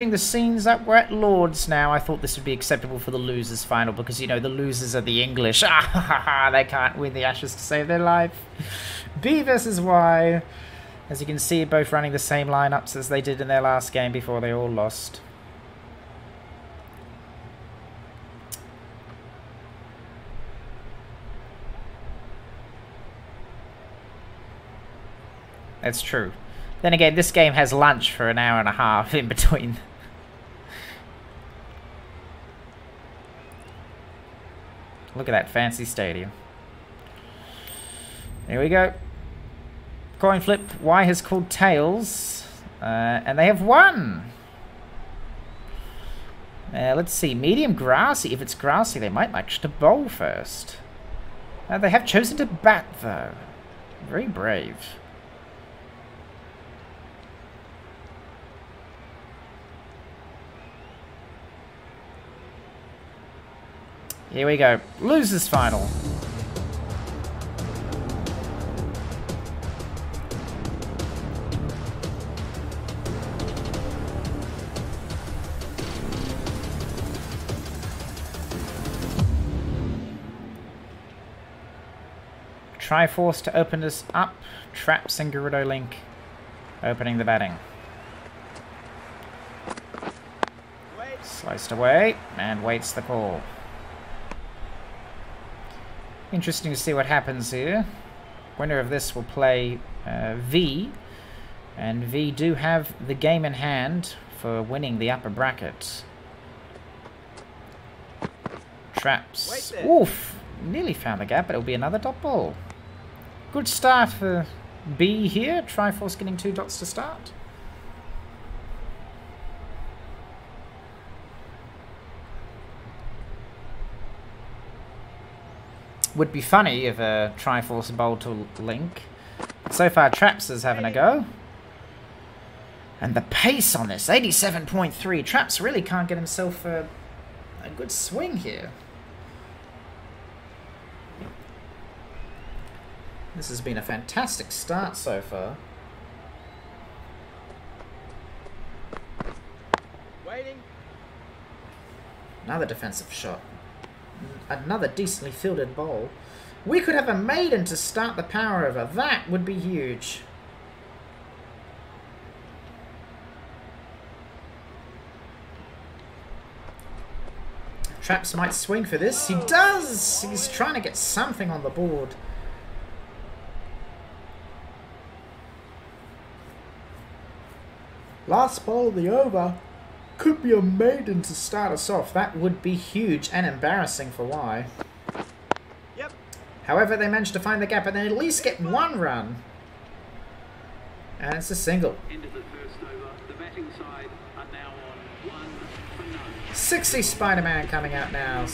the scenes that we're at Lords now. I thought this would be acceptable for the losers final because, you know, the losers are the English. Ah, they can't win the Ashes to save their life. B versus Y. As you can see, both running the same lineups as they did in their last game before they all lost. That's true. Then again, this game has lunch for an hour and a half in between. Look at that fancy stadium. Here we go. Coin flip. Y has called tails. Uh, and they have won. Uh, let's see. Medium grassy. If it's grassy, they might like to bowl first. Uh, they have chosen to bat, though. Very brave. Here we go. Losers final. Triforce to open this up. Traps and Gerudo Link opening the batting. Sliced away and waits the call. Interesting to see what happens here. Winner of this will play uh, V. And V do have the game in hand for winning the upper bracket. Traps. Oof! Nearly found the gap, but it'll be another dot ball. Good start for B here. Triforce getting two dots to start. Would be funny if a Triforce bowled to Link. So far, Traps is having a go. And the pace on this, 87.3. Traps really can't get himself a, a good swing here. This has been a fantastic start so far. Waiting. Another defensive shot. Another decently fielded bowl. We could have a maiden to start the power over. That would be huge. Traps might swing for this. He does! He's trying to get something on the board. Last ball of the over. Could be a maiden to start us off. That would be huge and embarrassing for Y. Yep. However, they managed to find the gap and then at least get one run. And it's a single. End of the first over. The batting side are now on one for none. 60 Spider-Man coming out now.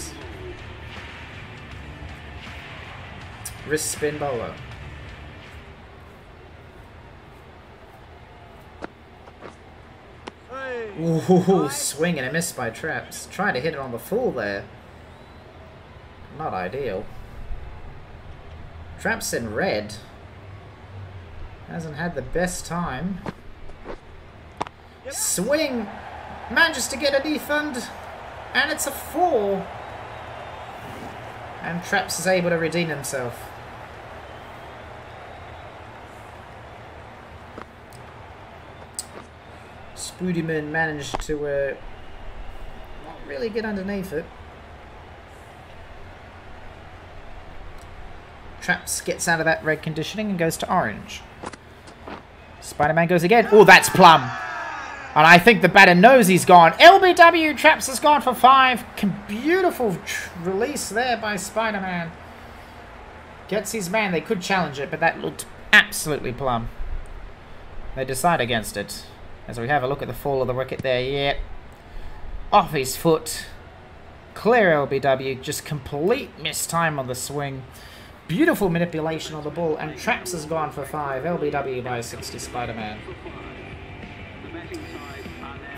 Wrist spin bowler. Ooh, swing and a miss by Traps. Trying to hit it on the full there. Not ideal. Traps in red. Hasn't had the best time. Swing! Manages to get a defund. And it's a four. And Traps is able to redeem himself. Spoodyman managed to uh, not really get underneath it. Traps gets out of that red conditioning and goes to orange. Spider-Man goes again. Oh, that's Plum. And I think the batter knows he's gone. LBW Traps has gone for five. Beautiful release there by Spider-Man. Gets his man. They could challenge it, but that looked absolutely plum. They decide against it. As we have a look at the fall of the wicket there. Yep. Off his foot. Clear LBW. Just complete mistime on the swing. Beautiful manipulation on the ball. And Traps has gone for five. LBW by 60 Spider-Man.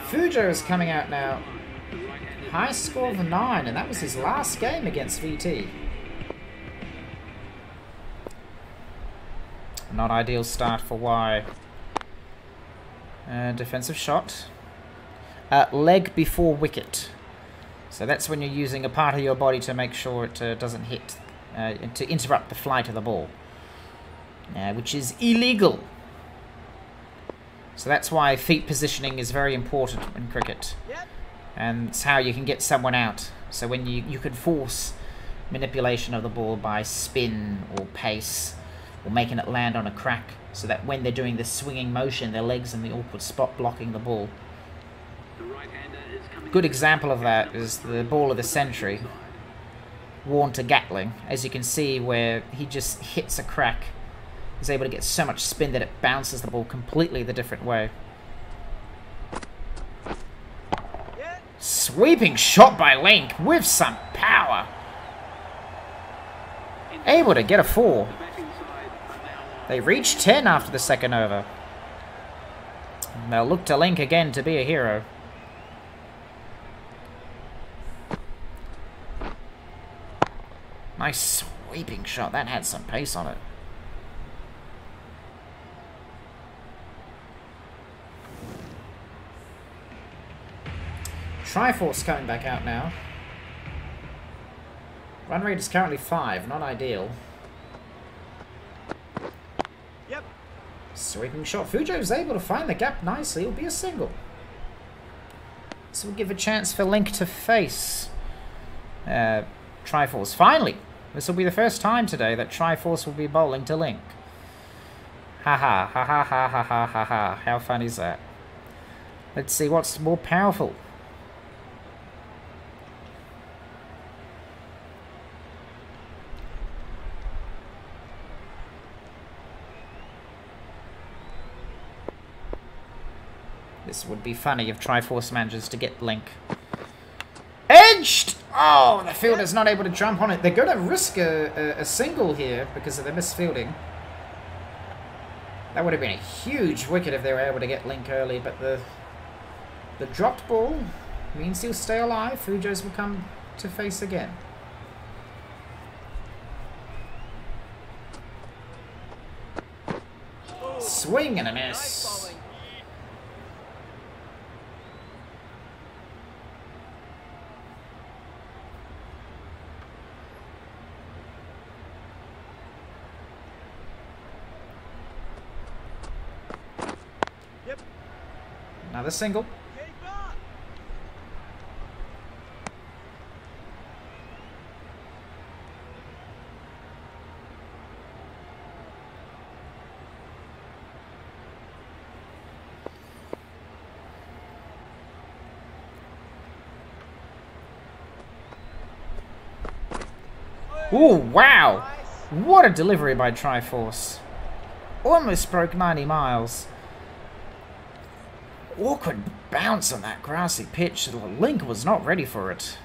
Fujo is coming out now. High score of 9, and that was his last game against VT. Not ideal start for Y. Uh, defensive shot. uh, leg before wicket. So that's when you're using a part of your body to make sure it uh, doesn't hit, uh, to interrupt the flight of the ball, uh, which is illegal. So that's why feet positioning is very important in cricket. Yep. And it's how you can get someone out. So when you, you can force manipulation of the ball by spin or pace or making it land on a crack so that when they're doing the swinging motion, their legs in the awkward spot blocking the ball. Is. Good example of that is the ball of the century, Warne to Gatting. As you can see where he just hits a crack. He's able to get so much spin that it bounces the ball completely the different way. Sweeping shot by Link with some power. Able to get a four. The batting side are now on. They reach 10 after the second over. And they'll look to Link again to be a hero. Nice sweeping shot. That had some pace on it. Triforce coming back out now. Run rate is currently 5, not ideal. Sweeping shot. Fujo's able to find the gap nicely. It'll be a single. This will give a chance for Link to face uh, Triforce. Finally! This will be the first time today that Triforce will be bowling to Link. Ha ha, ha ha ha ha ha ha ha. How fun is that? Let's see what's more powerful. This would be funny if Triforce manages to get Link. Edged! Oh, the fielder's not able to jump on it. They're going to risk a, a, a single here because of the misfielding. That would have been a huge wicket if they were able to get Link early, but the the dropped ball means he'll stay alive. Fujos will come to face again. Swing and a miss. Another single. Ooh, wow! What a delivery by Triforce. Almost broke 90 miles. Awkward bounce on that grassy pitch. The Link was not ready for it.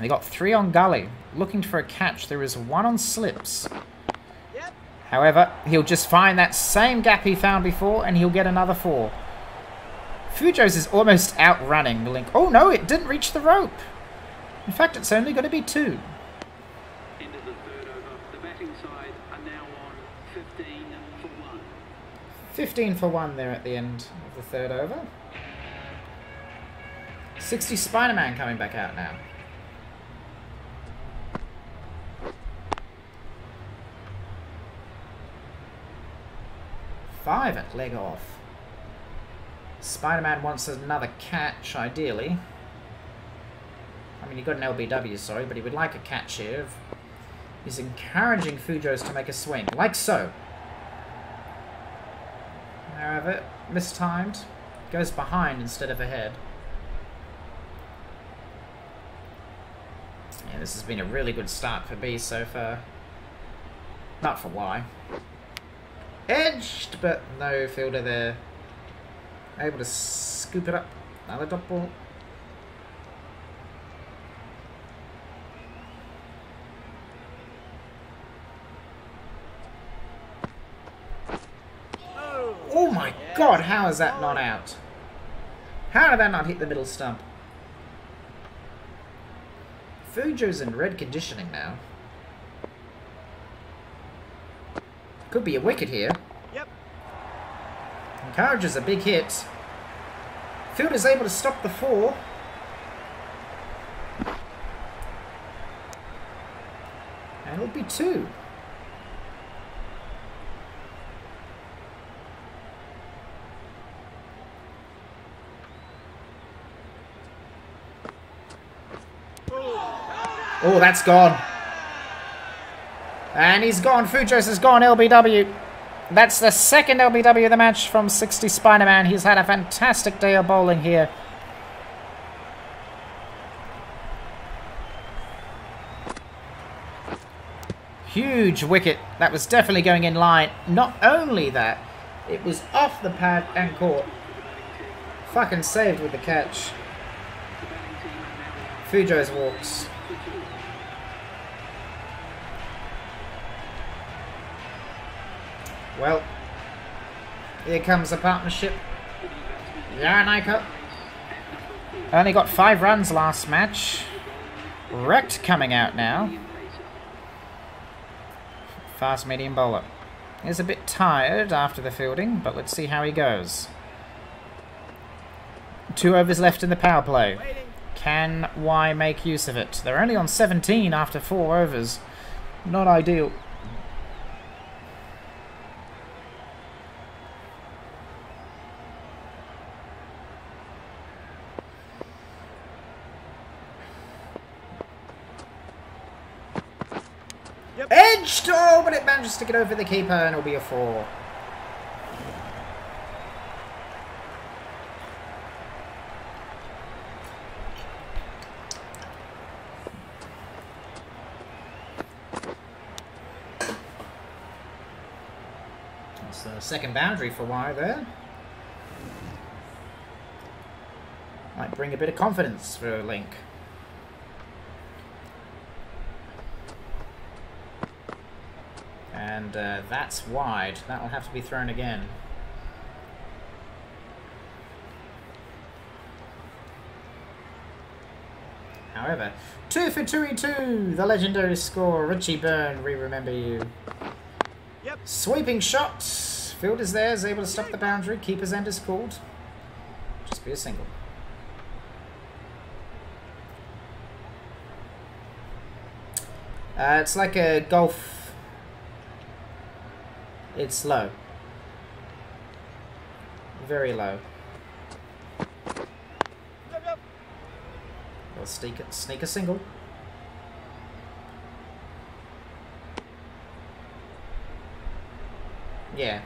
They got three on gully. Looking for a catch. There is one on slips. Yep. However, he'll just find that same gap he found before and he'll get another four. Fujos is almost outrunning the Link. Oh no, it didn't reach the rope. In fact, it's only going to be two. End of the third over. The batting side are now on 15 for 1. 15 for 1 there at the end of the third over. 60 Spider-Man coming back out now. Five at leg off. Spider-Man wants another catch, ideally. I mean, he got an LBW, sorry, but he would like a catch here. He's encouraging Fujos to make a swing, like so. However, mistimed. Goes behind instead of ahead. Yeah, this has been a really good start for B so far. Not for Y. Edged, but no fielder there. Able to scoop it up. Another dot ball. Oh. My god, how is that not out? How did that not hit the middle stump? Fujo's in red conditioning now. Could be a wicket here. Yep. Encourages a big hit. Field is able to stop the four. And it'll be two. Oh, that's gone. And he's gone. Fujos has gone. LBW. That's the second LBW of the match from 60 Spider-Man. He's had a fantastic day of bowling here. Huge wicket. That was definitely going in line. Not only that, it was off the pad and caught. Fucking saved with the catch. Fujo's walks. Well, here comes the partnership. Yaranaika. Only got five runs last match. Wrecked coming out now. Fast medium bowler. He's a bit tired after the fielding, but let's see how he goes. Two overs left in the power play. Can Y make use of it? They're only on 17 after four overs. Not ideal. Yep. Edged! Oh, but it manages to get over the keeper and it'll be a four. That's the second boundary for Y there. Might bring a bit of confidence for Link. And uh, that's wide. That'll have to be thrown again. However, two for two e two. the legendary score. Richie Benaud, we remember you. Yep. Sweeping shot. is there, is able to stop the boundary. Keeper's end is called. Just be a single. Uh, it's like a golf. It's low. Very low. We'll sneak, sneak a single. Yeah.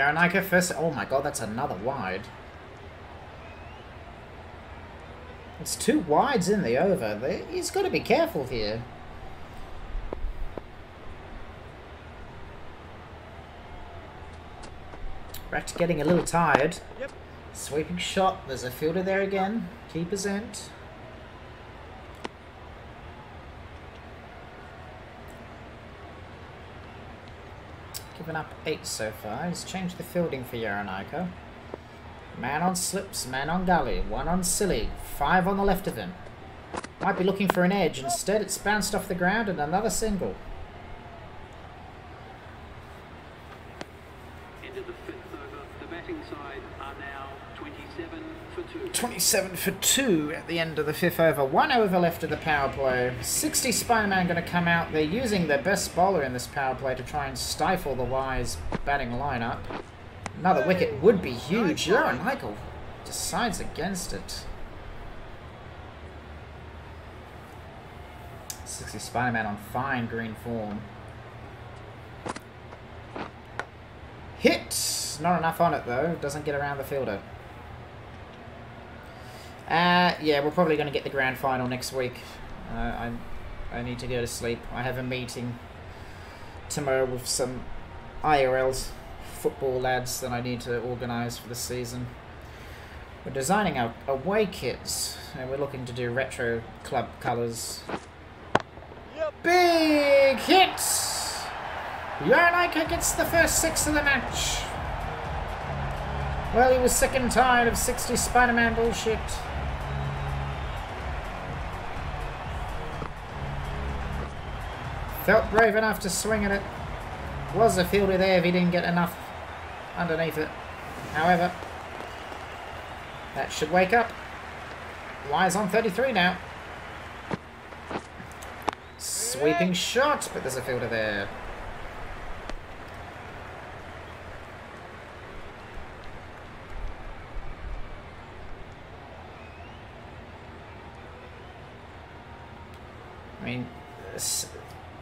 Yaranaika first. Oh my god, that's another wide. It's two wides in the over. They- He's got to be careful here. Rat getting a little tired. Yep. Sweeping shot. There's a fielder there again. Keeper's end. Up eight so far. He's changed the fielding for Yaranaika. Man on slips, man on gully, one on silly, five on the left of him. Might be looking for an edge. Instead, it's bounced off the ground and another single. Into the fifth over. The batting side are now 27 for 2. 27 for 2 at the end of the fifth over. One over left of the power play. 60 Spider-Man going to come out. They're using their best bowler in this power play to try and stifle the Y's batting lineup. Another wicket would be huge. Jaron Michael decides against it. 60 Spider-Man on fine green form. Hit! Not enough on it though. Doesn't get around the fielder. Uh, yeah, we're probably going to get the grand final next week. Uh, I, I need to go to sleep. I have a meeting tomorrow with some IRLs, football lads that I need to organise for the season. We're designing our away kits, and we're looking to do retro club colours. Yep. Big hit! Yaranaika gets the first six of the match. Well, he was sick and tired of 60 Spider-Man bullshit. Felt brave enough to swing at it. Was a fielder there if he didn't get enough underneath it. However, that should wake up. Y's on 33 now. Sweeping shot, but there's a fielder there. I mean,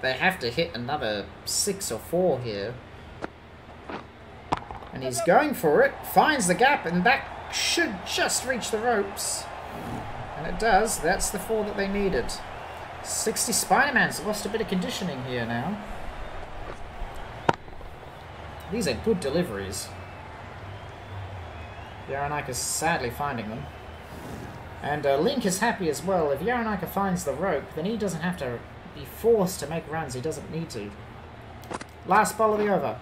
they have to hit another six or four here. And he's going for it, finds the gap, and that should just reach the ropes. And it does. That's the four that they needed. 60 Spider-Man's lost a bit of conditioning here now. These are good deliveries. Yaranaka's sadly finding them. And uh, Link is happy as well. If Yaranaka finds the rope, then he doesn't have to be forced to make runs he doesn't need to. Last ball of the over.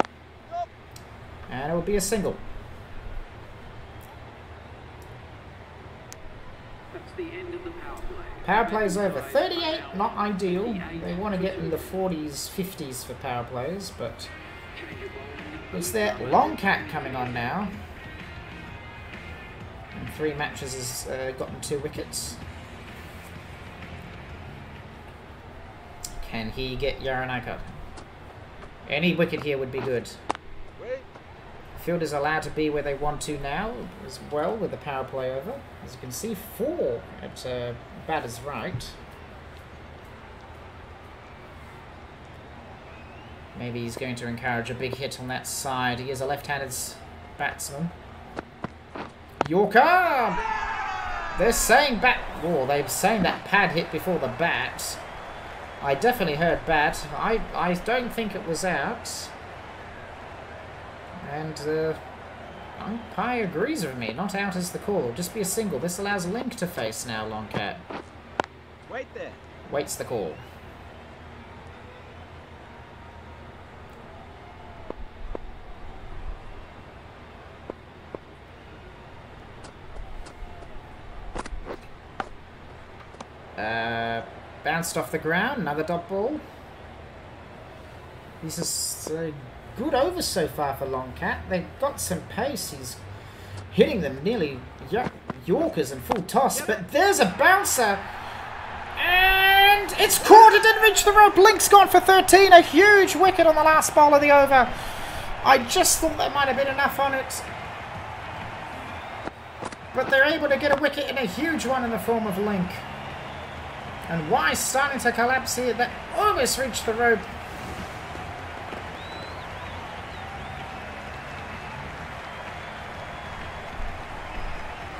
And it will be a single. That's the end of the power play. Power play's over. 38, not ideal. They want to get in the 40s, 50s for power plays, but it's their long cat coming on now. In three matches has uh, gotten two wickets. Can he get Yaranaka? Any wicket here would be good. Field is allowed to be where they want to now as well with the power play over. As you can see, four at uh, batter's right. Maybe he's going to encourage a big hit on that side. He is a left-handed batsman. Yorker! They're saying bat... Oh, they're saying that pad hit before the bat. I definitely heard bat. I, I don't think it was out. And uh, umpire agrees with me. Not out is the call. Just be a single. This allows Link to face now, Longcat. Wait there. Waits the call. Uh, bounced off the ground. Another dot ball. This is a good over so far for Longcat. They've got some pace. He's hitting them nearly Yorkers and full toss. But there's a bouncer. And it's caught. It didn't reach the rope. Link's gone for 13. A huge wicket on the last ball of the over. I just thought there might have been enough on it. But they're able to get a wicket in a huge one in the form of Link. And Y starting to collapse here? That almost reached the rope.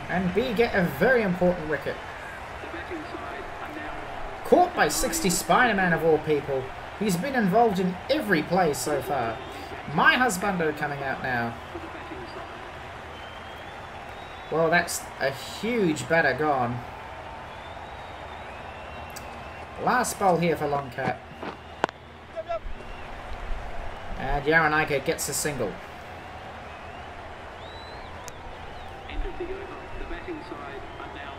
And B get a very important wicket. Caught by 60 Spider-Man of all people. He's been involved in every play so far. My husbando coming out now. Well, that's a huge batter gone. Last ball here for Longcat. And Yaranaka gets a single. End of the over. The batting side are now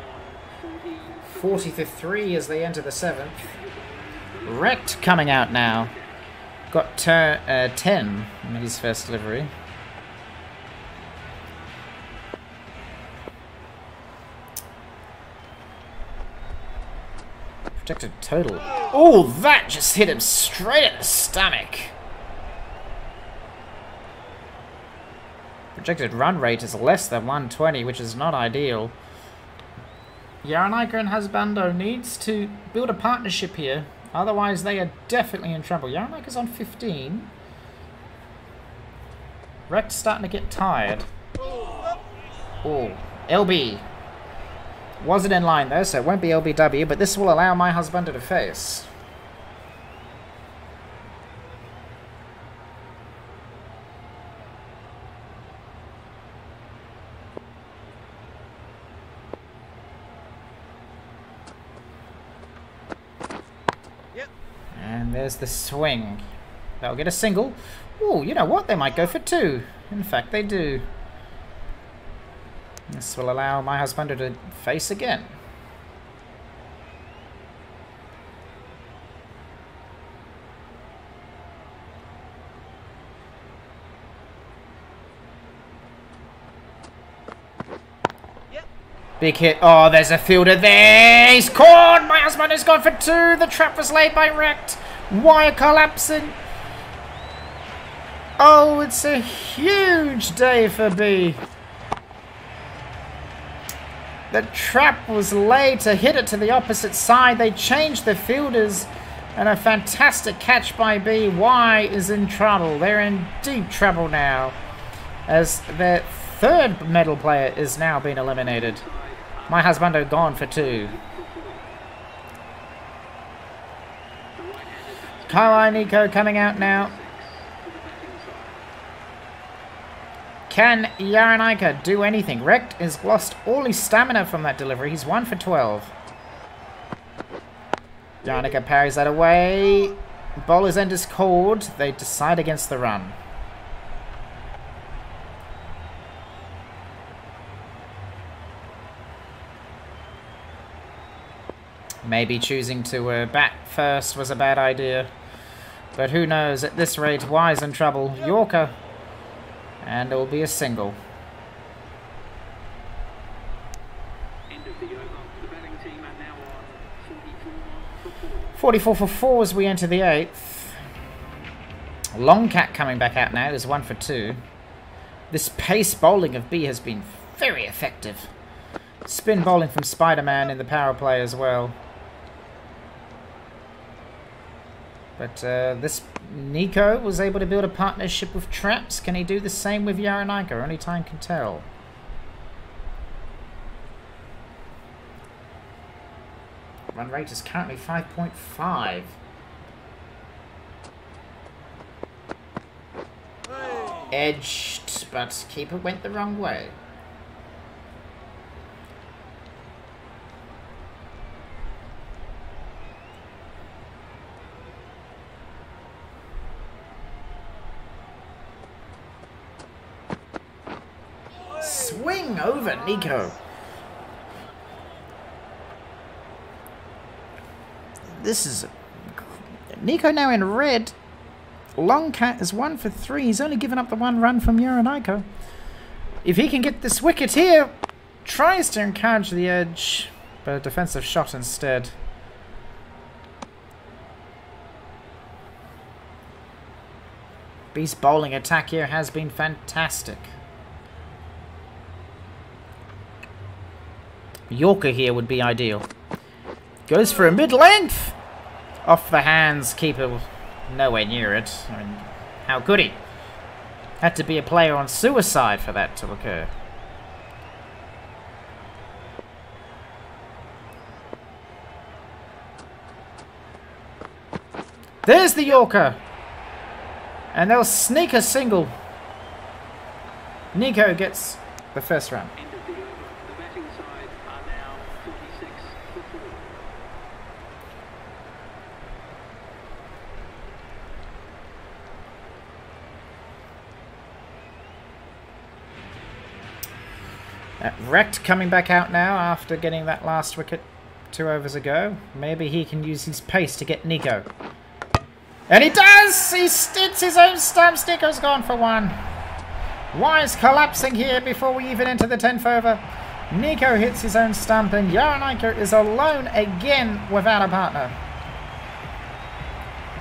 on 40. 40 to 3 as they enter the 7th. Wrecked coming out now. Got uh, 10 in his first delivery. Projected total. Oh, that just hit him straight at the stomach. Projected run rate is less than 120, which is not ideal. Yaranaka and Husbando needs to build a partnership here. Otherwise, they are definitely in trouble. Yaranaka's on 15. Rex starting to get tired. Oh, LB. Wasn't in line though, so it won't be LBW, but this will allow my husband to face. Yep. And there's the swing. They'll get a single. Oh, you know what? They might go for two. In fact, they do. This will allow my husband to face again. Big hit. Oh, there's a fielder there. He's caught. My husband has gone for two. The trap was laid by Wrecked. Wire collapsing. Oh, it's a huge day for B. The trap was laid to hit it to the opposite side. They changed the fielders. And a fantastic catch by B. Y is in trouble. They're in deep trouble now. As their third medal player is now being eliminated. My husbando gone for two. Kawaii Nico coming out now. Can Yaranaika do anything? Wrecked has lost all his stamina from that delivery. He's 1 for 12. Yaranaika parries that away. Bowler's end is called. They decide against the run. Maybe choosing to uh, bat first was a bad idea. But who knows, at this rate, Y's in trouble. Yorker. And it will be a single. End of the over. The batting team are now on 44 for 4. 44 for 4 as we enter the 8th. Long Longcat coming back out now There's 1 for 2. This pace bowling of B has been very effective. Spin bowling from Spider-Man in the power play as well. But uh, this Nico was able to build a partnership with Traps. Can he do the same with Yaranaika? Only time can tell. Run rate is currently 5.5. Edged, but keeper went the wrong way. Swing over Nico. This is... Nico now in red. Longcat is one for three. He's only given up the one run from Uranaiko. If he can get this wicket here, tries to encourage the edge, but a defensive shot instead. Beast bowling attack here has been fantastic. Yorker here would be ideal. Goes for a mid-length! Off the hands, keeper nowhere near it. I mean, how could he? Had to be a player on suicide for that to occur. There's the Yorker! And they'll sneak a single. Nico gets the first run. End of the over. The batting side are now 46 for 4. Uh, Wrecked coming back out now after getting that last wicket two overs ago. Maybe he can use his pace to get Nico. And he does! He sticks his own stumps. Nico's gone for one. Y's collapsing here before we even enter the 10th over. Nico hits his own stump and Yaranaika is alone again without a partner.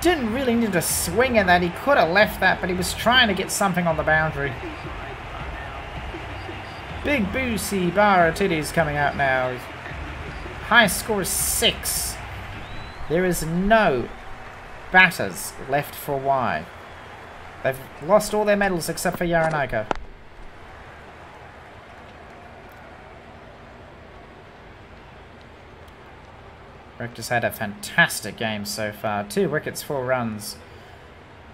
Didn't really need to swing at that. He could have left that, but he was trying to get something on the boundary. Big Boosie Barra Titties coming out now. High score is six. There is no batters left for Y. They've lost all their medals except for Yaranaika. Rector's had a fantastic game so far. Two wickets, four runs.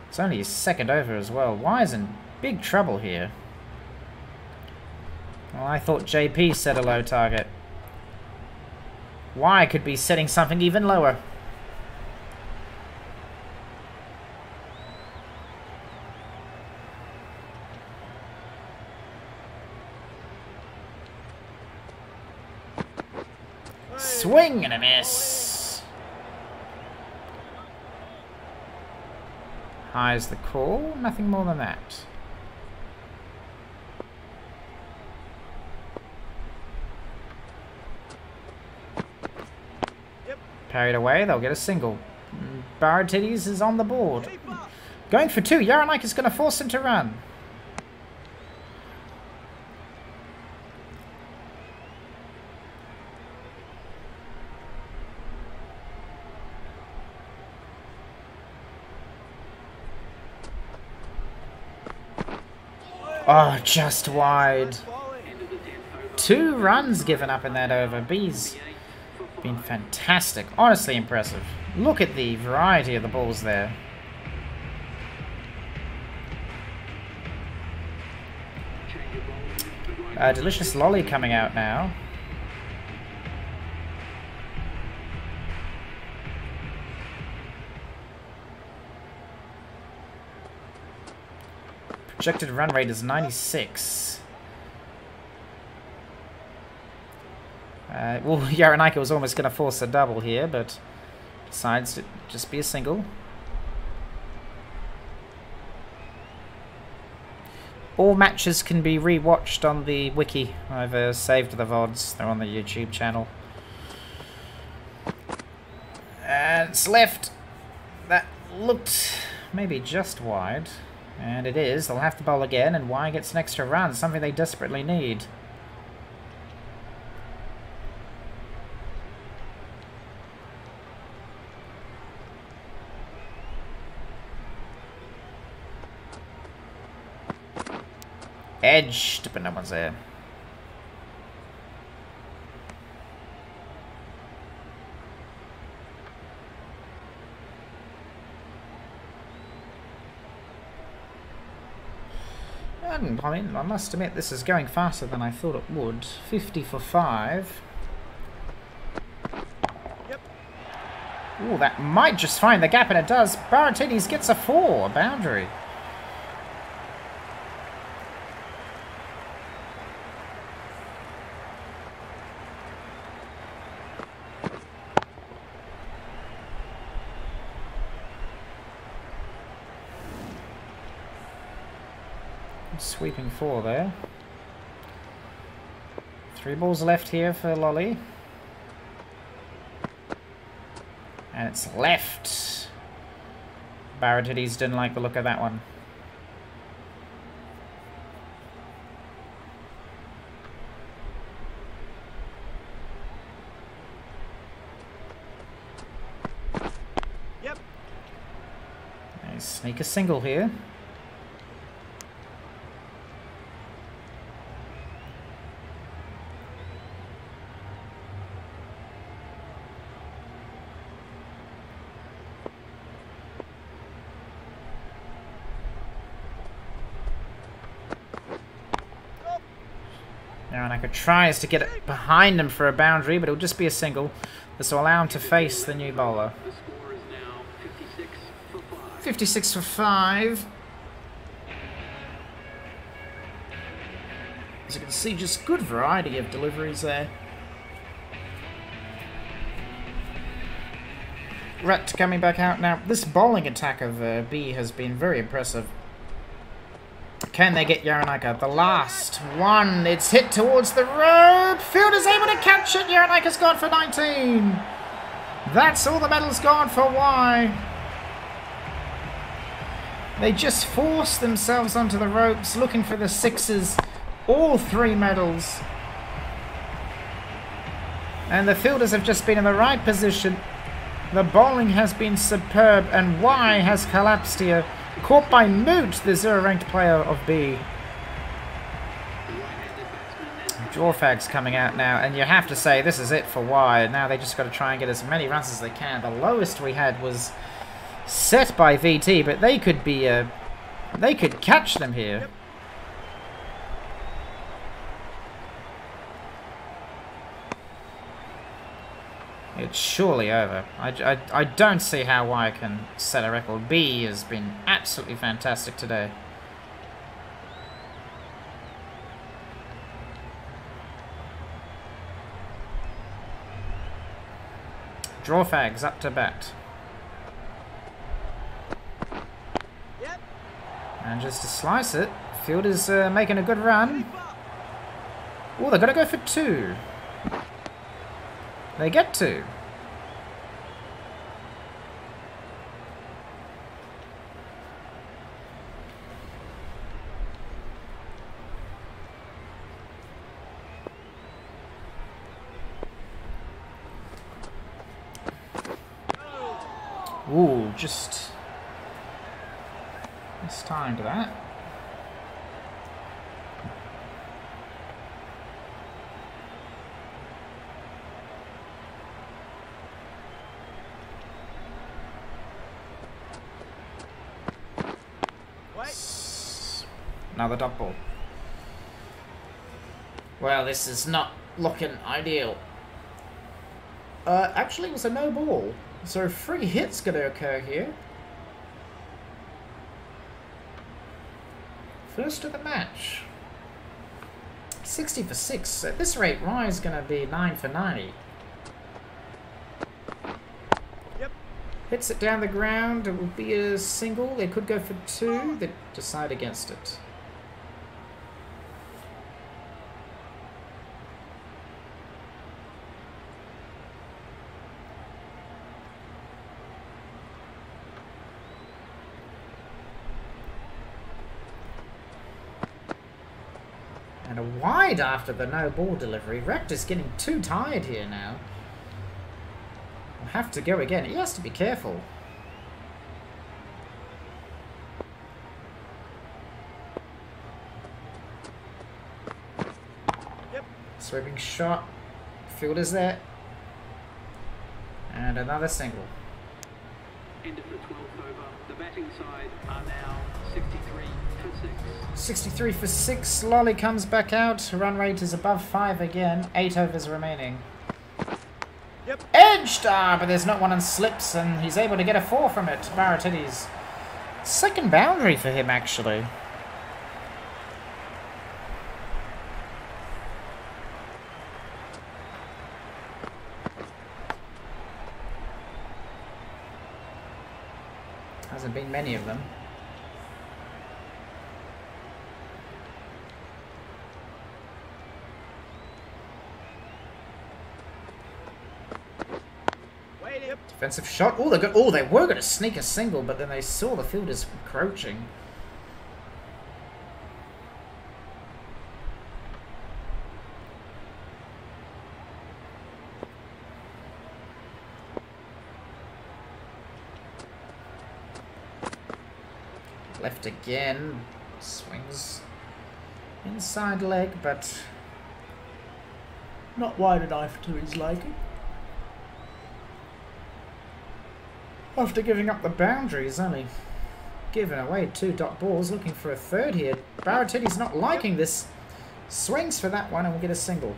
It's only his second over as well. Y is in big trouble here. Well, I thought JP set a low target. Y could be setting something even lower. Swing and a miss. High is the call, nothing more than that. Yep. Parried away. They'll get a single. Baratidis is on the board. Going for two. Yaronik is going to force him to run. Oh, just wide. Ball in. Into the 10th over. Two runs given up in that over. B's been fantastic. Honestly impressive. Look at the variety of the balls there. Uh, delicious lolly coming out now. Projected run rate is 96. Uh, well, Yaranaika was almost going to force a double here, but decides to just be a single. All matches can be rewatched on the wiki. I've uh, saved the VODs. They're on the YouTube channel. And it's left. That looked maybe just wide. And it is. They'll have to bowl again, and Y gets an extra run, something they desperately need. Edged, but on what's there. And, I mean, I must admit, this is going faster than I thought it would. 50 for 5. Yep. Ooh, that might just find the gap, and it does. Baratidis gets a 4, a boundary. Sweeping four there. Three balls left here for Lolly. And it's left. Baratidis didn't like the look of that one. Yep. They sneak a single here. Yaranaka tries to get it behind him for a boundary, but it'll just be a single. This will allow him to face the new bowler. The score is now 56 for 5. 56 for 5. As you can see, just good variety of deliveries there. Rat coming back out now. This bowling attack of uh, B has been very impressive. Can they get Yaranaka? The last one. It's hit towards the rope. Fielder's able to catch it. Yaranaka's gone for 19. That's all the medals gone for Y. They just force themselves onto the ropes looking for the sixes. All three medals. And the fielders have just been in the right position. The bowling has been superb and Y has collapsed here. Caught by Moot, the zero-ranked player of B. Drawfag's coming out now, and you have to say this is it for Y. Now they just got to try and get as many runs as they can. The lowest we had was set by VT, but they could be, uh, they could catch them here. It's surely over. I, I, I don't see how I can set a record. B has been absolutely fantastic today. Draw fags up to bat. Yep. And just to slice it, Field is uh, making a good run. Oh, they're going to go for two. They get to. Ooh, just mistimed that. Wait. Another dot ball. Well, this is not looking ideal. Uh, actually, it was a no ball. So free hit's going to occur here. First of the match. 60 for 6. At this rate, Rye's going to be 9 for 90. Yep. Hits it down the ground. It will be a single. They could go for two. They decide against it. And after the no ball delivery. Rector's getting too tired here now. Will have to go again. He has to be careful. Yep. Sweeping shot. Fielder's there. And another single. End of the 12th over. The batting side are now 63 for 6. 63 for 6. Lolly comes back out. Run rate is above 5 again. 8 overs remaining. Yep. Edged! Ah, but there's not one on slips, and he's able to get a 4 from it. Baratides. Second boundary for him, actually. Hasn't been many of them. Defensive shot. Oh, they got. Oh, they were going to sneak a single, but then they saw the fielders encroaching. Left again. Swings inside leg, but not wide enough to his liking. After giving up the boundaries, only giving away two dot balls, looking for a third here. Baratitti's not liking this. Swings for that one and we'll get a single.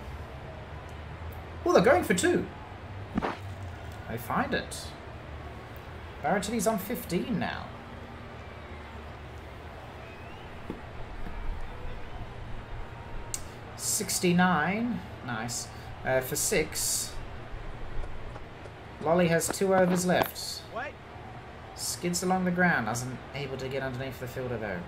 Oh, they're going for two. They find it. Baratitti's on 15 now. Sixty-nine, nice. Uh, for six. Lolly has two overs left. Wait. Skids along the ground, isn't able to get underneath the fielder though.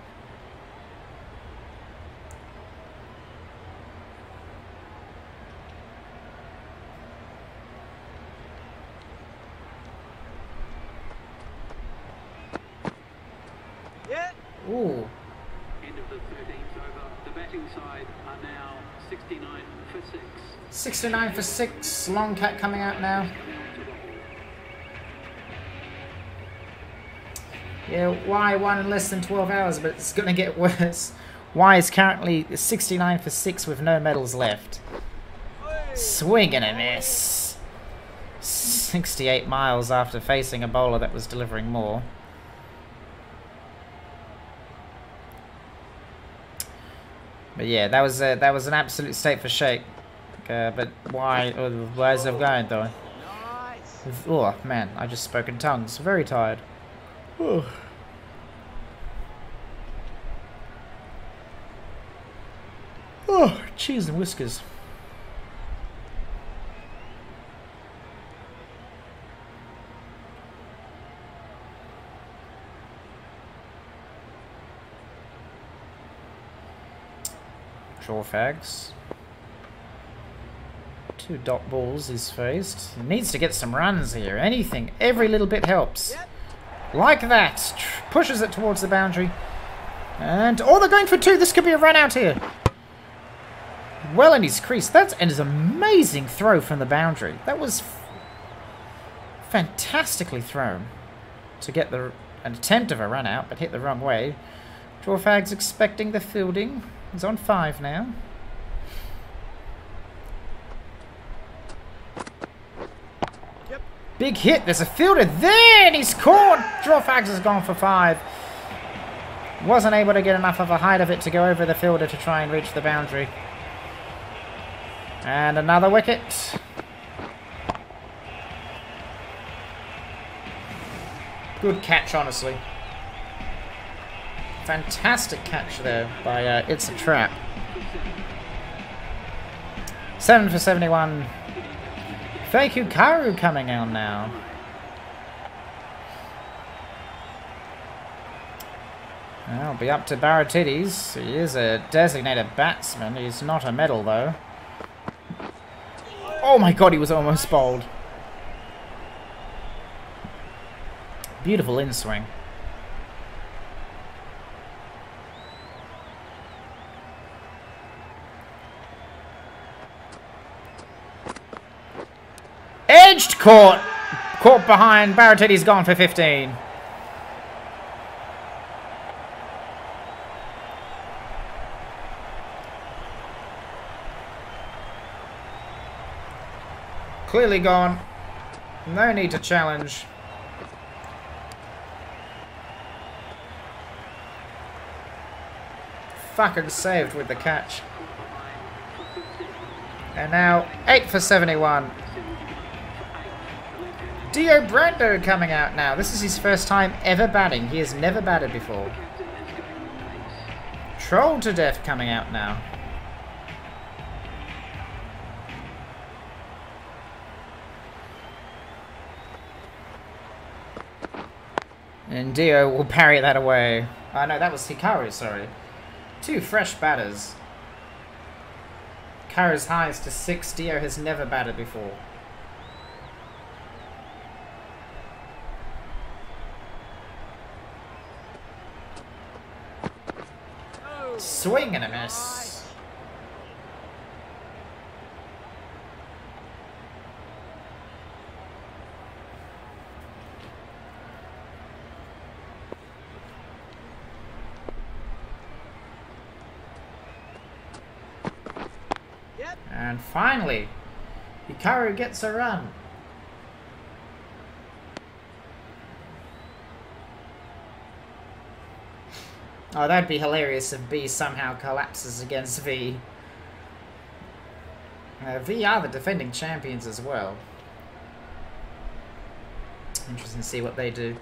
Yeah. Ooh, End of the 13th over. The batting side are now 69 for 6. 69 for 6. Long cat coming out now. Yeah, Y won in less than 12 hours, but it's going to get worse. Y is currently 69 for 6 with no medals left. Swing and a miss. 68 miles after facing a bowler that was delivering more. But yeah, that was a, that was an absolute state for shake. Uh, but why? Uh, where's it going though? Oh man, I just spoke in tongues. Very tired. Oh. Oh, cheese and whiskers. Draw fags. Two dot balls is faced. He needs to get some runs here. Anything. Every little bit helps. Yep. Like that. Pushes it towards the boundary. And, oh, they're going for two. This could be a run out here. Well in his crease. That's an amazing throw from the boundary. That was fantastically thrown to get the an attempt of a run out, but hit the wrong way. Drawfag's expecting the fielding. He's on five now. Big hit. There's a fielder there, and he's caught. Drawfags has gone for five. Wasn't able to get enough of a height of it to go over the fielder to try and reach the boundary. And another wicket. Good catch, honestly. Fantastic catch there by uh, It's a Trap. 7 for 71. Fake Karu coming out now. It'll be up to Baratides. He is a designated batsman. He's not a medal, though. Oh my god, he was almost bowled. Beautiful in swing. Edged caught. Caught behind. Baratides gone for 15. Clearly gone. No need to challenge. Fucking saved with the catch. And now 8 for 71. Dio Brando coming out now. This is his first time ever batting. He has never batted before. Troll to death coming out now. And Dio will parry that away. Oh no, that was Hikaru, sorry. Two fresh batters. Hikaru's highest to six. Dio has never batted before. Swing and a miss. Yep. And finally, Hikaru gets a run. Oh, that'd be hilarious if B somehow collapses against V. Uh, v are the defending champions as well. Interesting to see what they do.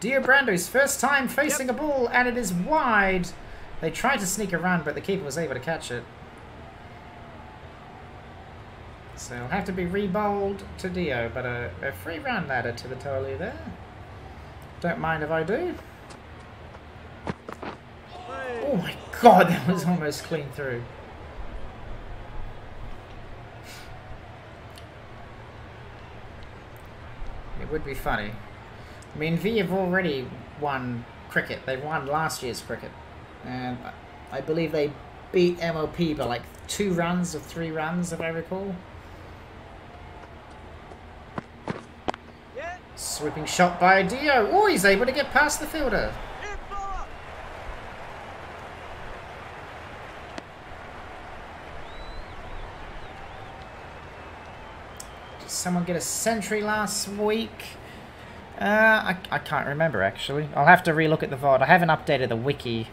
Dio Brando's first time facing a ball, and it is wide. They tried to sneak a run, but the keeper was able to catch it. So it'll have to be re-bowled to Dio, but a, a free run ladder to the Tolu there. Don't mind if I do. Oh my god, that was almost clean through. It would be funny. I mean, V have already won cricket. They won last year's cricket. And I believe they beat MOP by like two runs or three runs, if I recall. Yeah. Sweeping shot by Dio. Oh, he's able to get past the fielder. Hit ball. Did someone get a century last week? Uh, I, I can't remember actually. I'll have to relook at the VOD. I haven't updated the wiki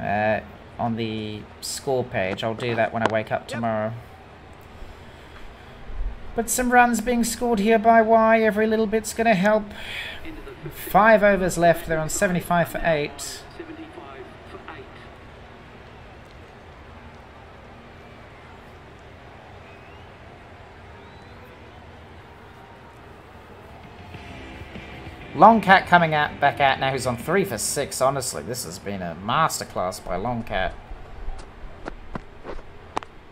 uh, on the score page. I'll do that when I wake up tomorrow. But some runs being scored here by Y. Every little bit's going to help. Into the fifth, Five overs left. They're on 75 for 8. Long cat coming out back out now. He's on three for six. Honestly, this has been a masterclass by Long cat.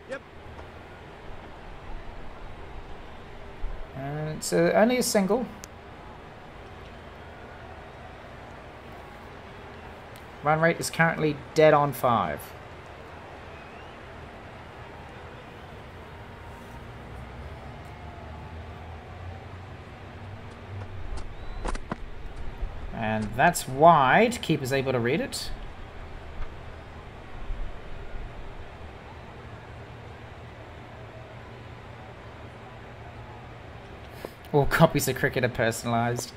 Yep. And it's uh, only a single. Run rate is currently dead on five. And that's wide. Keeper's able to read it. All copies of cricket are personalised.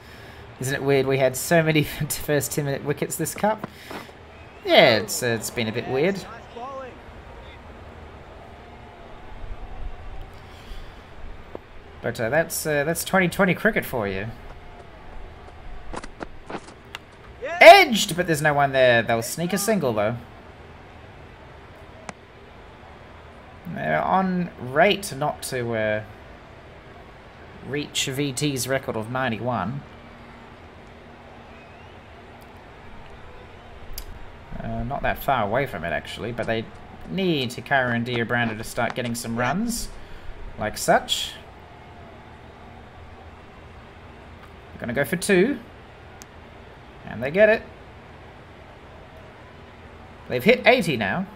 Isn't it weird we had so many first 10 minute wickets this cup? Yeah, it's, uh, it's been a bit weird. But uh, that's uh, that's 2020 cricket for you. Yeah. Edged, but there's no one there. They'll sneak a single though. They're on rate not to uh, reach VT's record of 91. Uh, not that far away from it actually, but they need Hikaru and Dio Brando to start getting some runs, like such. Gonna go for two. And they get it. They've hit 80 now.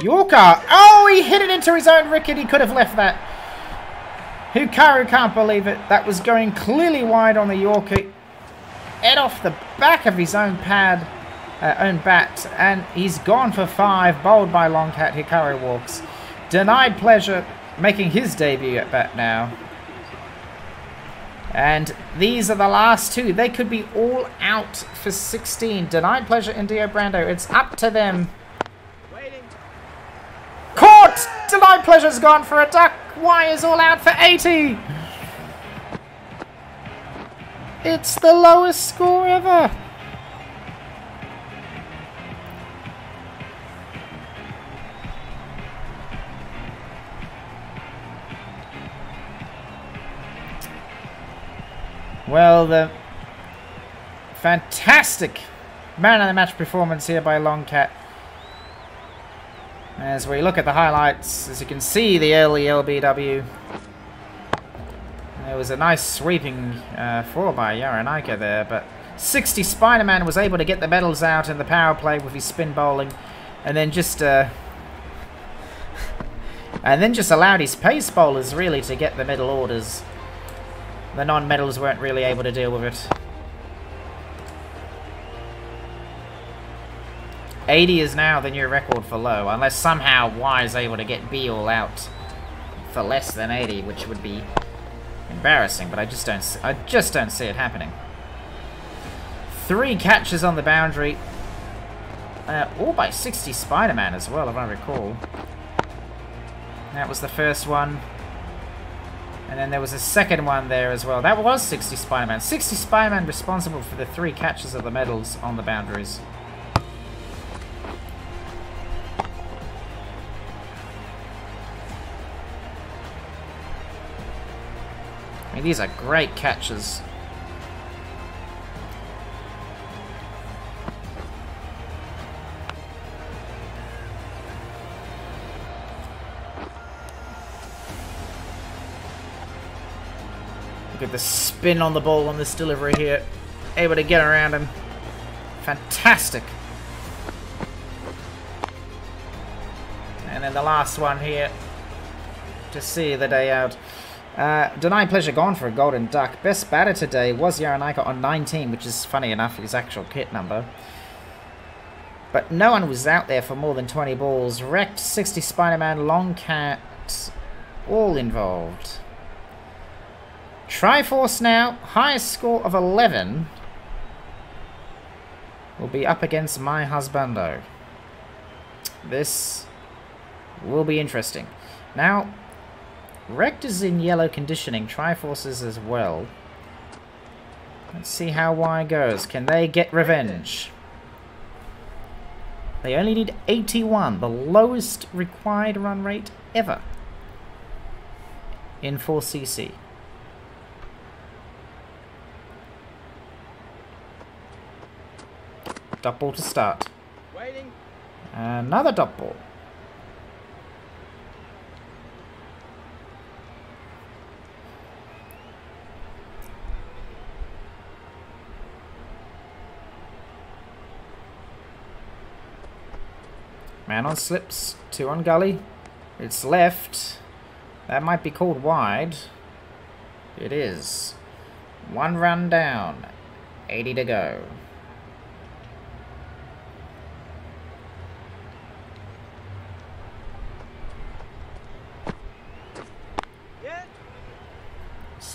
Yorker! Oh, he hit it into his own wicket. He could have left that. Hikaru can't believe it. That was going clearly wide on the Yorker. Head off the back of his own pad, uh, own bat, and he's gone for five. Bowled by Longcat. Hikaru walks. Denied pleasure, making his debut at bat now. And these are the last two. They could be all out for 16. Denied pleasure and Dio Brando. It's up to them. Caught! Denied pleasure's gone for a duck. Why is all out for 80? It's the lowest score ever. Well, the fantastic man of the match performance here by Longcat. As we look at the highlights, as you can see the early LBW. There was a nice sweeping uh, fall by Yaranaika there, but 60 Spider-Man was able to get the medals out in the power play with his spin bowling, and then just uh, and then just allowed his pace bowlers really to get the middle orders. The non-medals weren't really able to deal with it. 80 is now the new record for low, unless somehow Y is able to get B all out for less than 80, which would be embarrassing, but I just don't I just don't see it happening. Three catches on the boundary. Uh, all by 60 Spider-Man as well, if I recall. That was the first one. And then there was a second one there as well. That was 60 Spider-Man. 60 Spider-Man responsible for the three catches of the medals on the boundaries. I mean, these are great catches. At the spin on the ball on this delivery here. Able to get around him. Fantastic. And then the last one here. To see the day out. Uh, Denied Pleasure gone for a golden duck. Best batter today was Yaranaika on 19, which is funny enough his actual kit number. But no one was out there for more than 20 balls. Wrecked 60 Spider-Man, Long Cat, all involved. Triforce now, highest score of 11. Will be up against my husbando. This will be interesting. Now, is in yellow conditioning, Triforces as well. Let's see how Y goes. Can they get revenge? They only need 81, the lowest required run rate ever in 4cc. Dot ball to start. Waiting. Another dot ball. Man on slips, two on gully. It's left. That might be called wide. It is. One run down. 80 to go.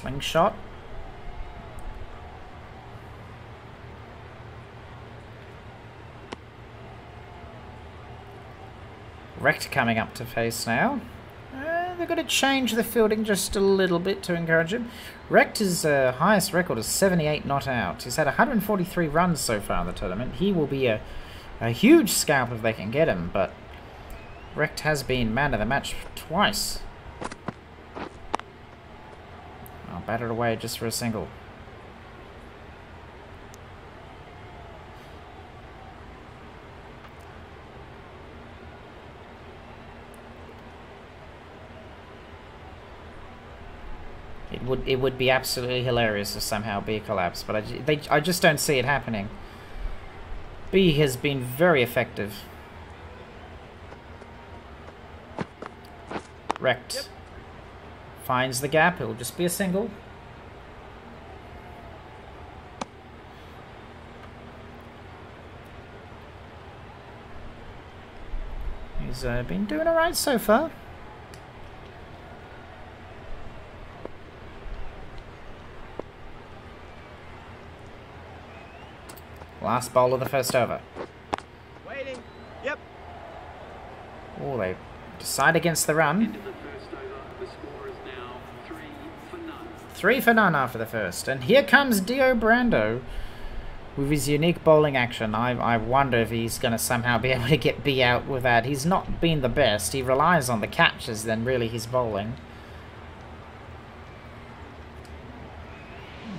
Slingshot. Wrecked coming up to face now. Uh, they're going to change the fielding just a little bit to encourage him. Wrecked uh, highest record is 78 not out. He's had 143 runs so far in the tournament. He will be a, a huge scalp if they can get him, but Wrecked has been man of the match twice. It away just for a single. It would it would be absolutely hilarious if somehow B collapsed, but I, they, I just don't see it happening. B has been very effective. Wrecked. Finds the gap, it will just be a single. He's uh, been doing alright so far. Last bowl of the first over. Waiting. Yep. Oh, they decide against the run. End of the first over. The score is now three for none. Three for none after the first. And here comes Dio Brando with his unique bowling action. I, I wonder if he's going to somehow be able to get B out with that. He's not been the best. He relies on the catches than really his bowling.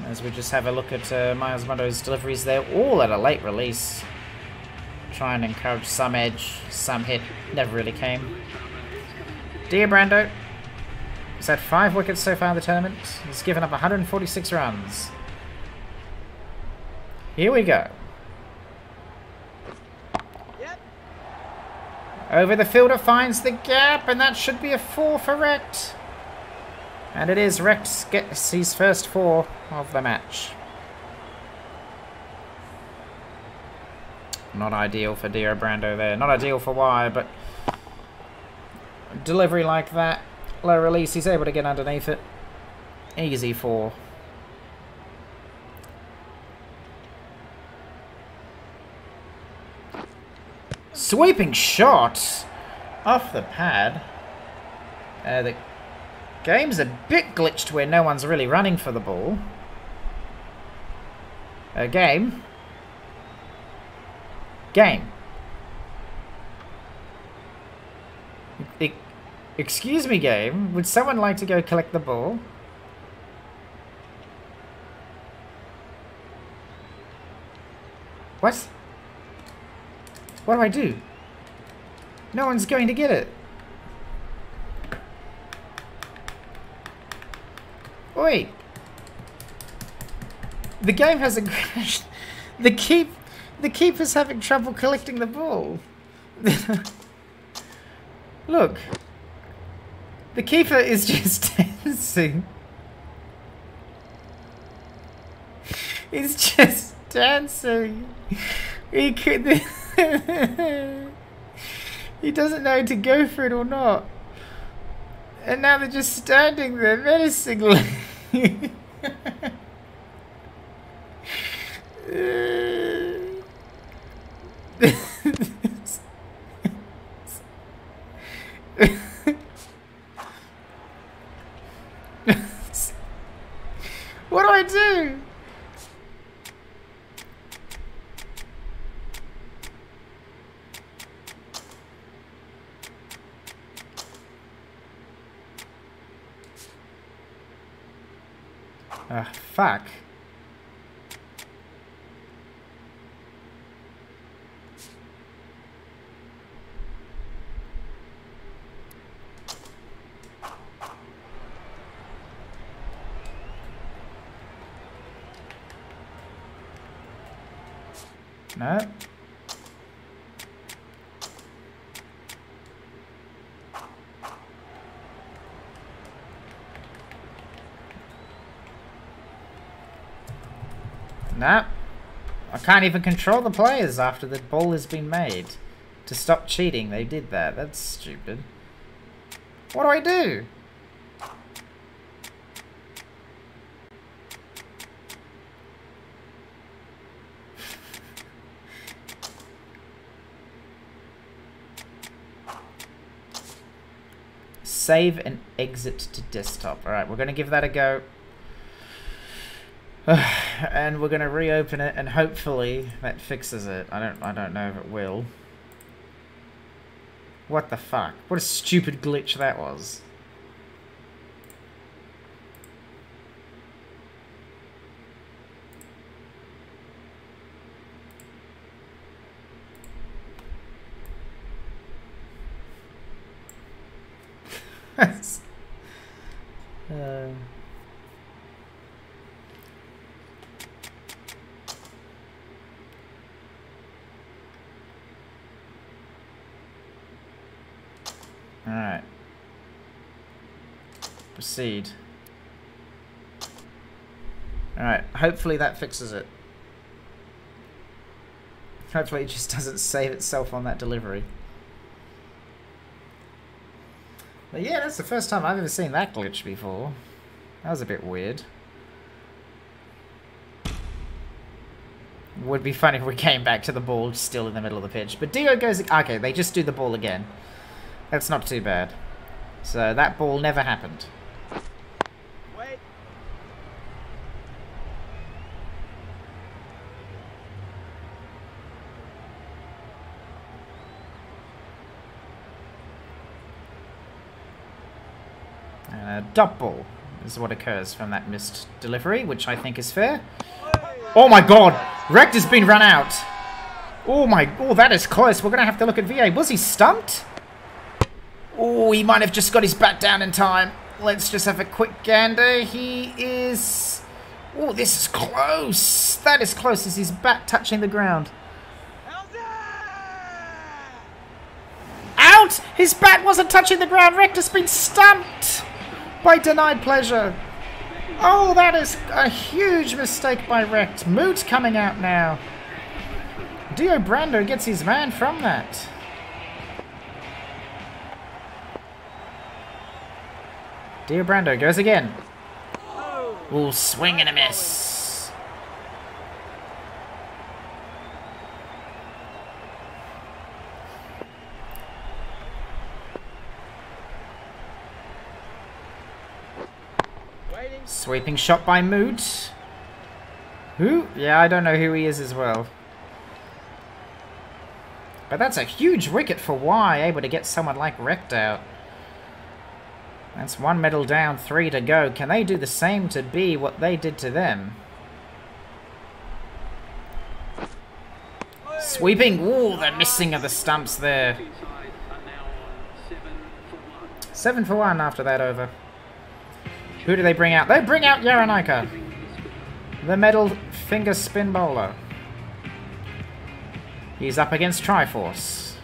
As we just have a look at uh, Miles Mondo's deliveries, they're all at a late release. Try and encourage some edge, some hit. Never really came. Dio Brando, He's had five wickets so far in the tournament. He's given up 146 runs. Here we go. Yep. Over the fielder finds the gap, and that should be a four for Rect. And it is. Rect gets his first four of the match. Not ideal for Dio Brando there. Not ideal for Y, but delivery like that, low release, he's able to get underneath it. Easy four. Sweeping shot off the pad. Uh, the game's a bit glitched where no one's really running for the ball. Uh, game. Game. E- excuse me, game. Would someone like to go collect the ball? What? What do I do? No one's going to get it. Wait. The game hasn't crashed. The keep, the keeper's having trouble collecting the ball. Look. The keeper is just dancing. He's just dancing. He could. he doesn't know to go for it or not. And now they're just standing there menacingly. what do I do? Ah, fuck. No. No. I can't even control the players after the ball has been made. To stop cheating, they did that. That's stupid. What do I do? Save and exit to desktop. Alright, we're going to give that a go. and we're going to reopen it and hopefully that fixes it. I don't I don't know if it will. What the fuck? What a stupid glitch that was. uh, Alright. Alright, hopefully that fixes it. Hopefully it just doesn't save itself on that delivery. But yeah, that's the first time I've ever seen that glitch before. That was a bit weird. Would be funny if we came back to the ball still in the middle of the pitch. But Dio goes... Okay, they just do the ball again. That's not too bad. So that ball never happened. Wait. Ball is what occurs from that missed delivery, which I think is fair. Oh my god! Rector's been run out! Oh my... Oh, that is close. We're going to have to look at VA. Was he stumped? Oh, he might have just got his bat down in time. Let's just have a quick gander. He is... Oh, this is close. That is close. Is his bat touching the ground? Out! His bat wasn't touching the ground. Rector's been stumped by denied pleasure. Oh, that is a huge mistake by Rect. Moot coming out now. Dio Brando gets his man from that. Dio Brando goes again. Ooh, swing and a miss. Waiting. Sweeping shot by Moot. Who? Yeah, I don't know who he is as well. But that's a huge wicket for Y, able to get someone like Rect out. That's one medal down, three to go. Can they do the same to B what they did to them? Sweeping. Ooh, the missing of the stumps there. Seven for one after that over. Who do they bring out? They bring out Yaranaika. The medal finger spin bowler. He's up against Triforce.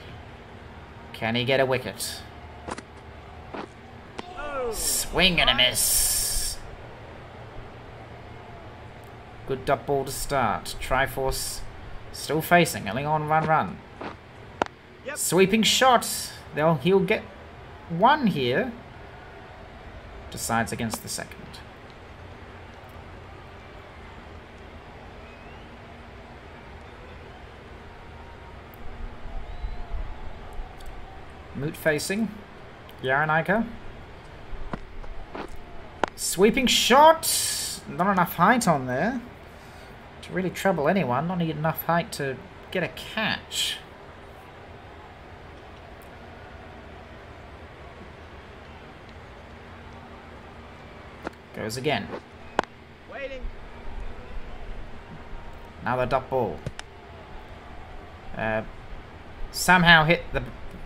Can he get a wicket? Swing and a miss. Good dot ball to start. Triforce still facing, only on run run. Yep. Sweeping shot. They'll he'll get one here. Decides against the second. Moot facing. Yaranaika. Sweeping shot! Not enough height on there. To really trouble anyone. Not enough height to get a catch. Goes again. Waiting. Another dot ball. Uh, somehow hit the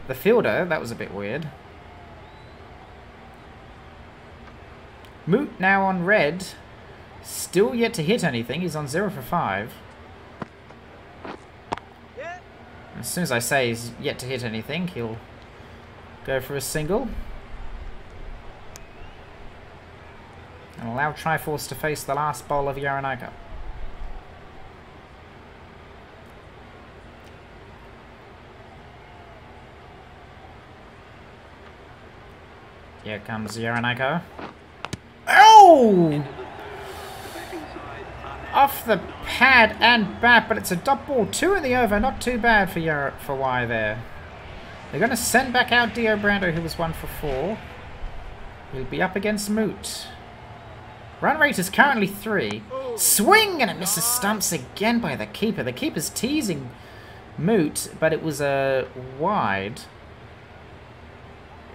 the fielder. That was a bit weird. Moot now on red. Still yet to hit anything. He's on 0 for 5. As soon as I say he's yet to hit anything, he'll go for a single. And allow Triforce to face the last bowl of Yaranaika. Here comes Yaranaika. Oh! Off the pad and bat, but it's a dot ball. Two in the over, not too bad for Euro for Y there. They're going to send back out Dio Brando, who was one for four. He'll be up against Moot. Run rate is currently three. Swing and it misses stumps again by the keeper. The keeper's teasing Moot, but it was a wide.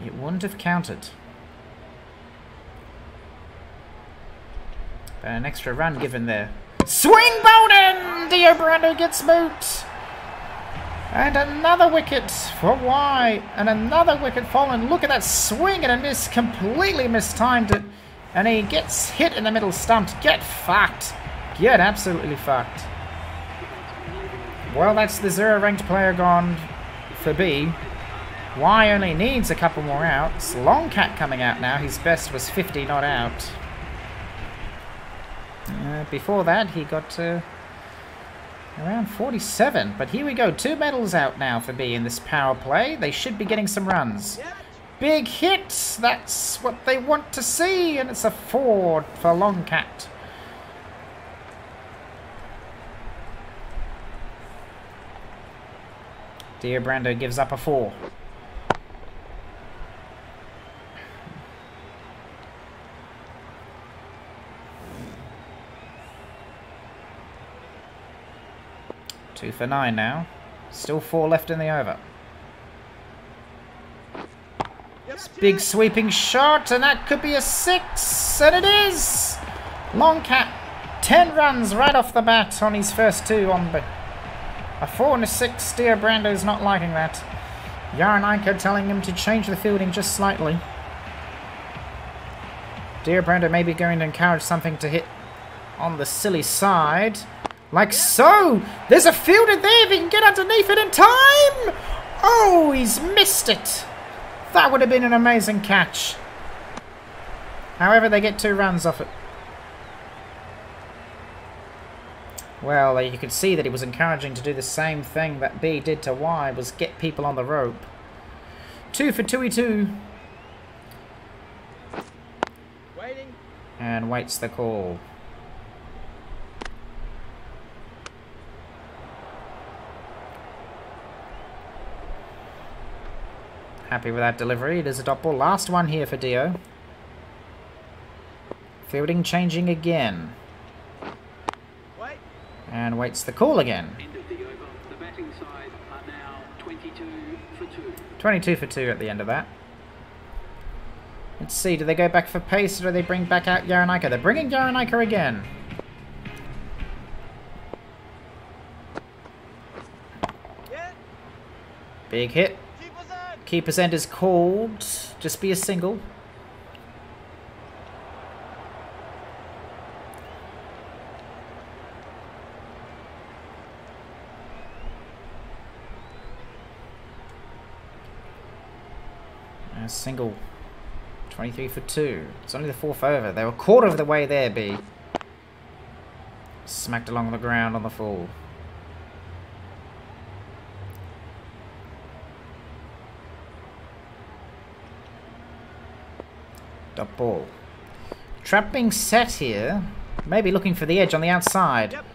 It wouldn't have counted. An extra run given there. Swing Bowden! Dio Brando gets Moot. And another wicket for Y. And another wicket fallen. Look at that swing and a miss. Completely mistimed it. And he gets hit in the middle stumped. Get fucked. Get absolutely fucked. Well, that's the zero ranked player gone for B. Y only needs a couple more outs. Longcat coming out now. His best was 50 not out. Uh, before that, he got uh, around 47. But here we go. Two medals out now for B in this power play. They should be getting some runs. Big hit! That's what they want to see, and it's a four for Longcat. Dio Brando gives up a four. Two for nine now. Still four left in the over. Yep. Big sweeping shot, and that could be a six, and it is! Long Longcat, 10 runs right off the bat on his first two on the... A four and a six, Dio Brando's not liking that. Yaranaika telling him to change the fielding just slightly. Dio Brando may be going to encourage something to hit on the silly side. Like so! There's a fielder there if he can get underneath it in time! Oh, he's missed it! That would have been an amazing catch. However, they get two runs off it. Well, you could see that it was encouraging to do the same thing that B did to Y, was get people on the rope. Two for 2-2, Waiting. and waits the call. Happy with that delivery. It is a dot ball. Last one here for Dio. Fielding changing again. Wait. And waits the call again. end of the over. The batting side are now 22 for 2. 22 for 2 at the end of that. Let's see, do they go back for pace or do they bring back out Yaranaika? They're bringing Yaranaika again. Yeah. Big hit. Keeper's end is called. Just be a single. A single. 23 for 2. It's only the fourth over. They were a quarter of the way there, B. Smacked along the ground on the fall. Dot ball. Trap being set here. Maybe looking for the edge on the outside. Yep.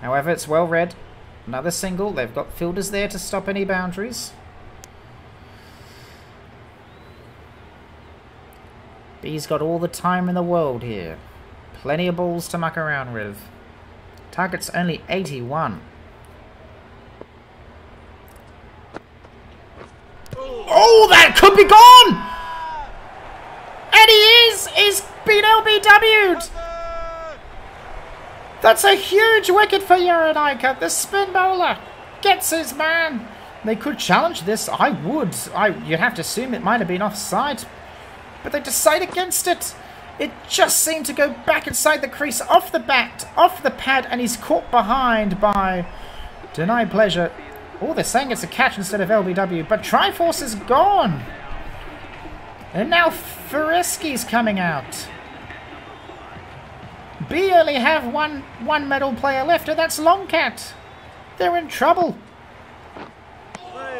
However, it's well read. Another single. They've got fielders there to stop any boundaries. B's got all the time in the world here. Plenty of balls to muck around with. Target's only 81. Oh, that could be gone! He is! Been LBW'd! That's a huge wicket for Yaranaika. The spin bowler gets his man. They could challenge this. I would. I. You'd have to assume it might have been offside. But they decide against it. It just seemed to go back inside the crease, off the bat, off the pad, and he's caught behind by Denied Pleasure. Oh, they're saying it's a catch instead of LBW, but Triforce is gone. And now Fereski's coming out. B only have one one medal player left, and that's Longcat. They're in trouble.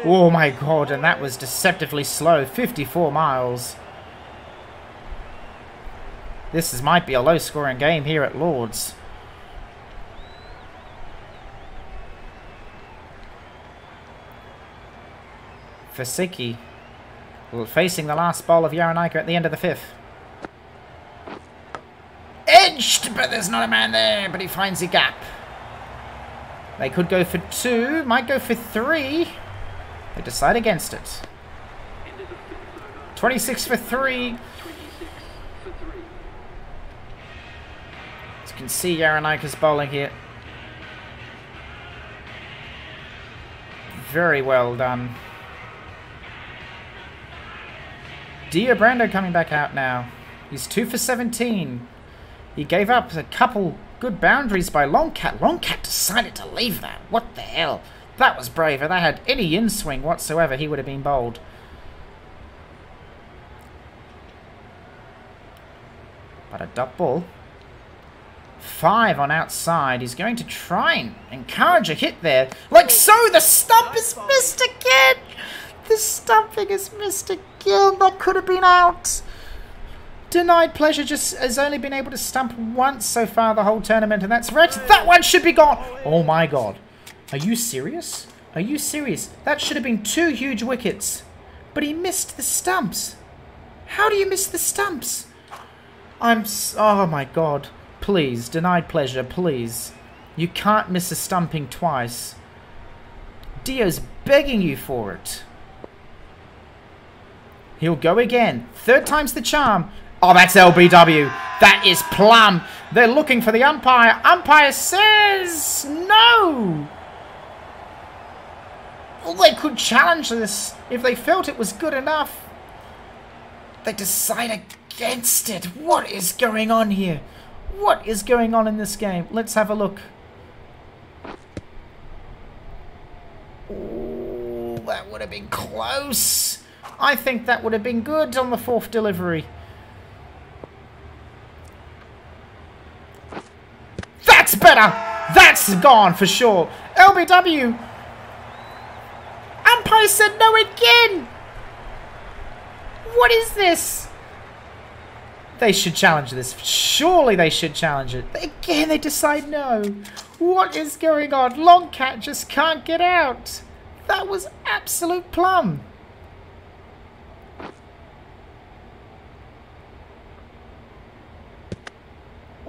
Oh my god, and that was deceptively slow. 54 miles. This is, might be a low-scoring game here at Lords. Fasiki facing the last ball of Yaranaika at the end of the fifth. Edged, but there's not a man there, but he finds a gap. They could go for two, might go for three. They decide against it. 26 for three. As you can see, Yaranaika's bowling here. Very well done. Dio Brando coming back out now. He's 2 for 17. He gave up a couple good boundaries by Longcat. Longcat decided to leave that. What the hell? That was brave. If that had any in-swing whatsoever, he would have been bowled. But a dot ball. Five on outside. He's going to try and encourage a hit there. Like so, the stump is missed again! The stumping is missed again. That could have been out. Denied Pleasure just has only been able to stump once so far the whole tournament, and that's right. That one should be gone. Oh my god. Are you serious? Are you serious? That should have been two huge wickets. But he missed the stumps. How do you miss the stumps? I'm... oh my god. Please, denied pleasure, please. You can't miss a stumping twice. Dio's begging you for it. He'll go again. Third time's the charm. Oh, that's LBW. That is plum. They're looking for the umpire. Umpire says no. Well, they could challenge this if they felt it was good enough. They decide against it. What is going on here? What is going on in this game? Let's have a look. Oh, that would have been close. I think that would have been good on the fourth delivery. That's better! That's gone for sure. LBW. Umpire said no again! What is this? They should challenge this. Surely they should challenge it. Again, they decide no. What is going on? Longcat just can't get out. That was absolute plum.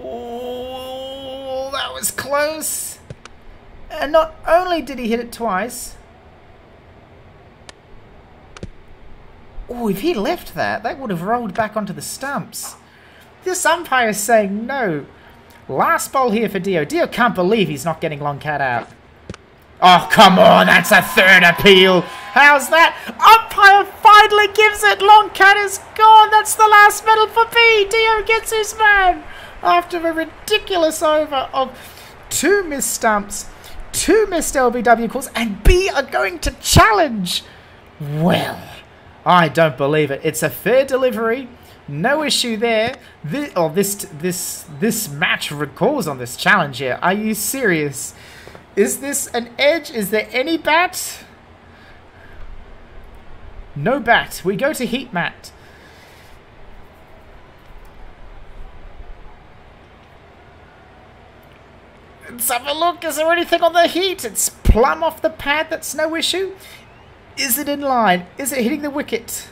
Oh, that was close. And not only did he hit it twice. Oh, if he left that, that would have rolled back onto the stumps. This umpire is saying no. Last ball here for Dio. Dio can't believe he's not getting Longcat out. Oh, come on, that's a third appeal. How's that? Umpire finally gives it. Longcat is gone. That's the last medal for B. Dio gets his man after a ridiculous over of two missed stumps, two missed LBW calls, and B are going to challenge. Well, I don't believe it. It's a fair delivery. No issue there. This, oh, this this this match recalls on this challenge here. Are you serious? Is this an edge? Is there any bat? No bat. We go to heat mat. Let's have a look. Is there anything on the heat? It's plumb off the pad. That's no issue. Is it in line? Is it hitting the wicket?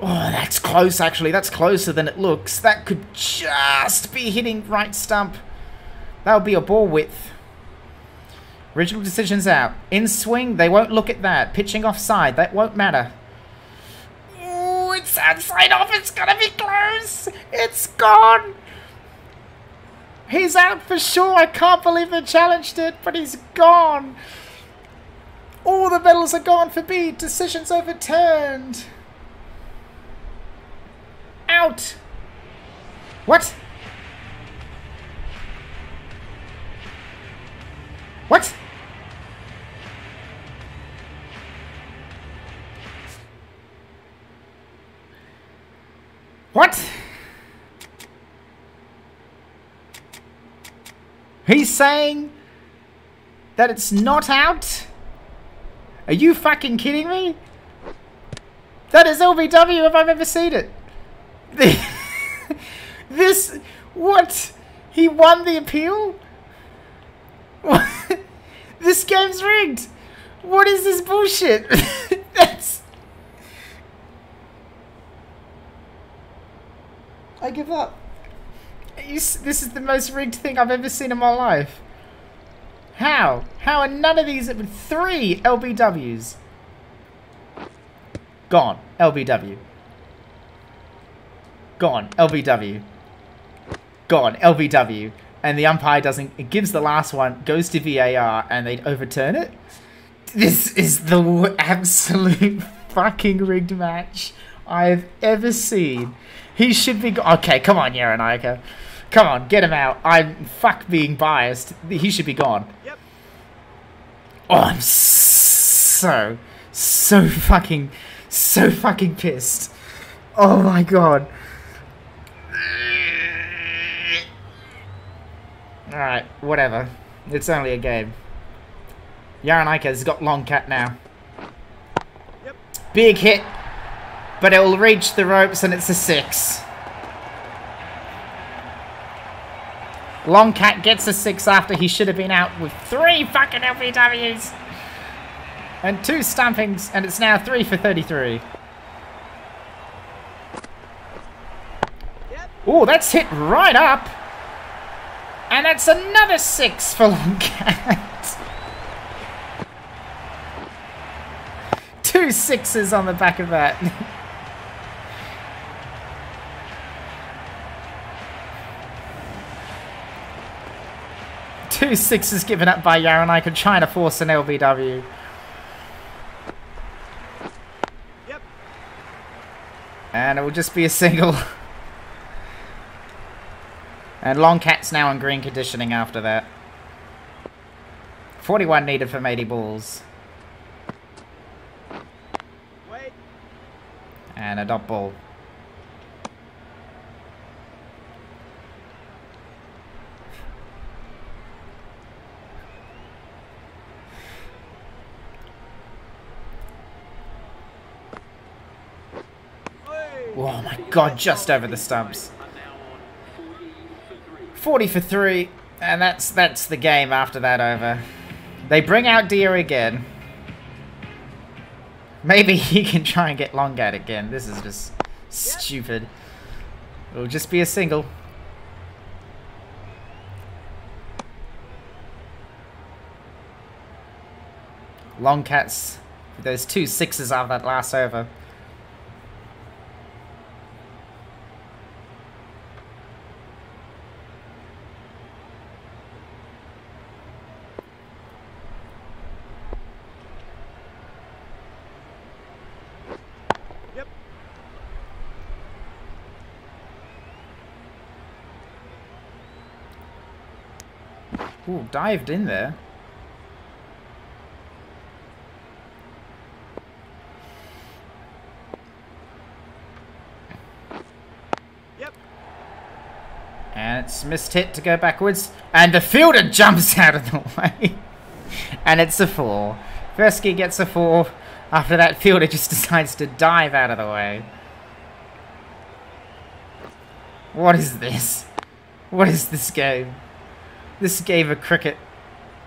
Oh, that's close, actually. That's closer than it looks. That could just be hitting right stump. That would be a ball width. Original decision's out. In swing, they won't look at that. Pitching offside, that won't matter. Ooh, it's outside off. It's gonna be close. It's gone. He's out for sure. I can't believe they challenged it, but he's gone. All the medals are gone for B. Decisions overturned. Out. What? What? What? Saying that it's not out? Are you fucking kidding me? That is LBW if I've ever seen it. this, what? He won the appeal? What? This game's rigged. What is this bullshit? That's. I give up. You, this is the most rigged thing I've ever seen in my life. How? How are none of these three LBWs? Gone. LBW. Gone. LBW. Gone. LBW. And the umpire doesn't. It gives the last one, goes to VAR, and they overturn it. This is the absolute fucking rigged match I've ever seen. He should be. Okay, come on, Yaranaika. Come on, get him out. I'm fuck being biased. He should be gone. Yep. Oh, I'm so, so fucking, so fucking pissed. Oh my god. Alright, whatever. It's only a game. Yaranaika got long cat now. Yep. Big hit, but it will reach the ropes and it's a six. Long cat gets a six after he should have been out with three fucking LBWs. And two stumpings, and it's now three for 33. Yep. Oh, that's hit right up. And that's another six for Long Cat. Two sixes on the back of that. Two sixes given up by Yaranaika trying to force an LBW. Yep. And it will just be a single. And Long Cat's now on green conditioning after that. 41 needed from 80 balls. Wait. And a dot ball. Oh my god, just over the stumps. Are now on 40 for 3. 40 for 3. And that's that's the game after that over. They bring out Dio again. Maybe he can try and get Longcat again. This is just stupid. It'll just be a single. Longcats with those two sixes out of that last over. Dived in there. Yep. And it's missed hit to go backwards. And the fielder jumps out of the way. and it's a four. Versky gets a four. After that, fielder just decides to dive out of the way. What is this? What is this game? This gave a cricket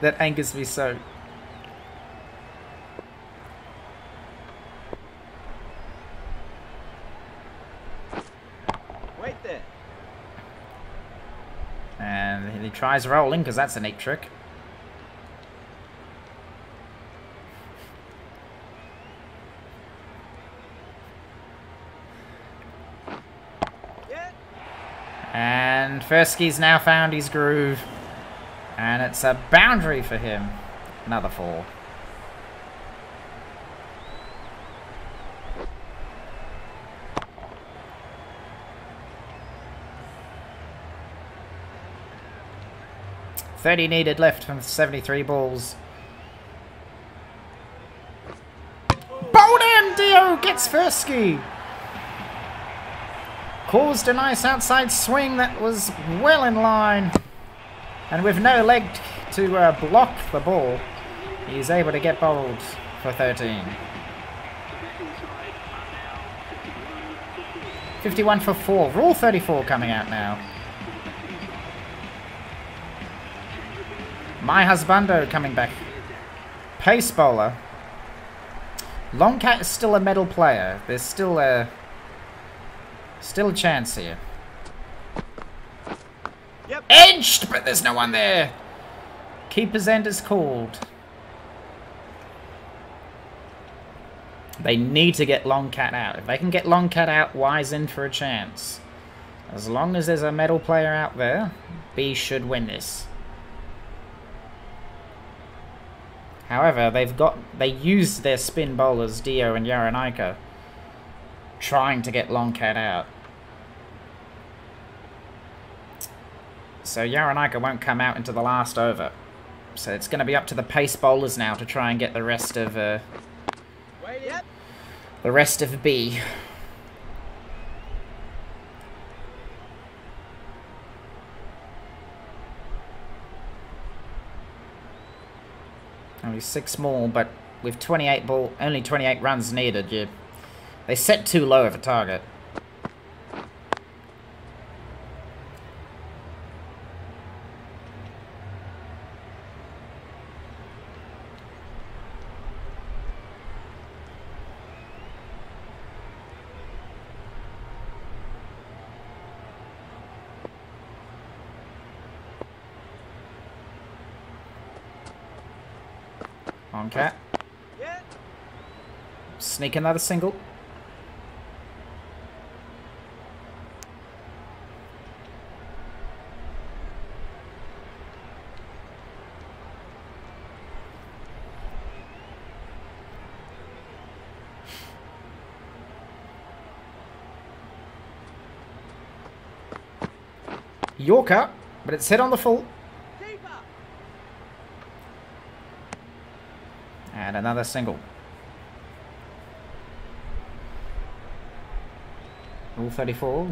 that angers me so. Wait there. And he tries rolling because that's a neat trick. And Fersky's now found his groove. And it's a boundary for him. Another four. Thirty needed left from seventy-three balls. Him! Dio gets Fersky. Caused a nice outside swing that was well in line. And with no leg to uh, block the ball, he's able to get bowled for 13. The batting side are now 51 for 4. 51 for 4. Rule 34 coming out now. My husbando coming back. Pace bowler. Longcat is still a medal player. There's still a still a chance here. Edged, but there's no one there. Keeper's end is called. They need to get Long Longcat out. If they can get Long Longcat out, Y's in for a chance. As long as there's a medal player out there, B should win this. However, they've got they used their spin bowlers Dio and Yaranaika trying to get Long Longcat out. So Yaranaika won't come out into the last over. So it's going to be up to the pace bowlers now to try and get the rest of uh, the rest of B. Only six more, but with 28 ball, only 28 runs needed, you, they set too low of a target. On cat. Yeah. Sneak another single. Yorker, but it's hit on the full. And another single. Rule 34.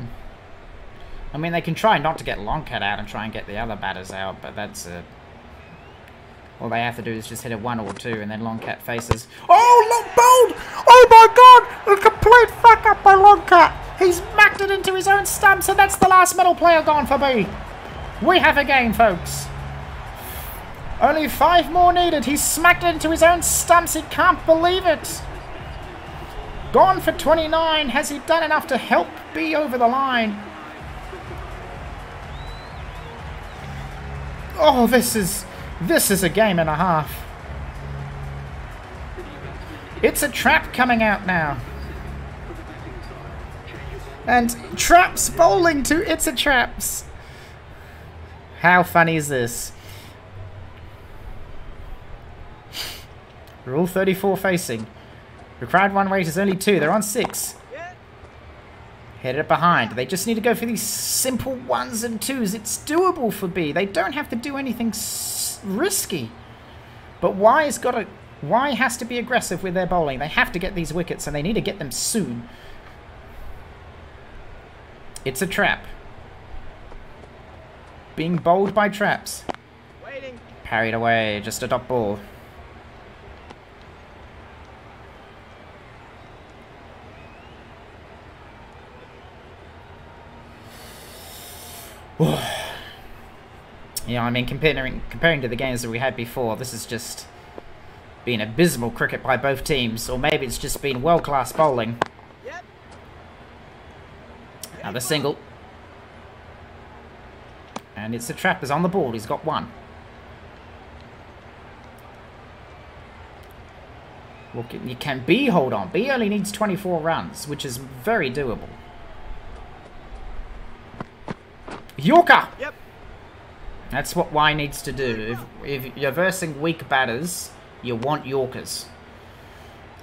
I mean, they can try not to get Longcat out and try and get the other batters out, but that's uh, all they have to do is just hit a one or two, and then Longcat faces. Oh, long Bold! Oh my God! A complete fuck up by Longcat. He's smacked it into his own stumps, so that's the last medal player gone for B. We have a game, folks. Only five more needed. He's smacked it into his own stumps. He can't believe it. Gone for 29. Has he done enough to help B over the line? Oh, this is this is a game and a half. It's a trap coming out now. And traps bowling to it's a traps. How funny is this? Rule 34 facing. Required one rate is only two. They're on six. Headed it behind. They just need to go for these simple ones and twos. It's doable for B. They don't have to do anything s- risky. But Y has got to. Y has to be aggressive with their bowling. They have to get these wickets, and they need to get them soon. It's a trap. Being bowled by traps. Waiting. Parried away. Just a dot ball. Yeah, I mean, comparing comparing to the games that we had before, this has just been abysmal cricket by both teams, or maybe it's just been world class bowling. Yep. Another single, and it's the trappers on the board. He's got one. Well, you can B hold on. B only needs 24 runs, which is very doable. Yorker! Yep. That's what Y needs to do. If, if you're versing weak batters, you want Yorkers.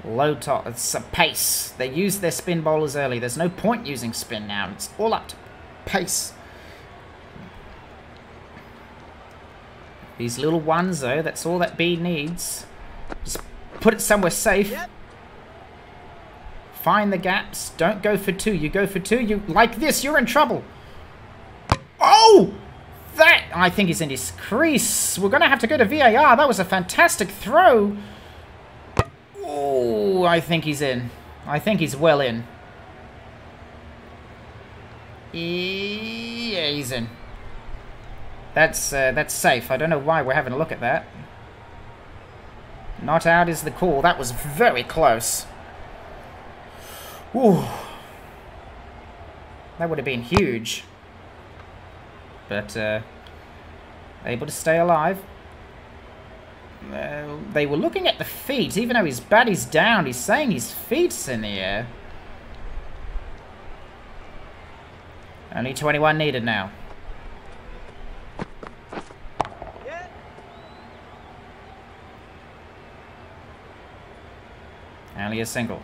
Low top, it's a pace. They use their spin bowlers early. There's no point using spin now. It's all up to pace. These little ones, though, that's all that B needs. Just put it somewhere safe. Yep. Find the gaps. Don't go for two. You go for two, you like this, you're in trouble. That? I think he's in his crease. We're going to have to go to VAR. That was a fantastic throw. Oh, I think he's in. I think he's well in. Yeah, he's in. That's uh, that's safe. I don't know why we're having a look at that. Not out is the call. That was very close. Ooh. That would have been huge. But, uh, able to stay alive. Uh, they were looking at the feet. Even though his body's down, he's saying his feet's in the air. Only 21 needed now. Yeah. Only a single.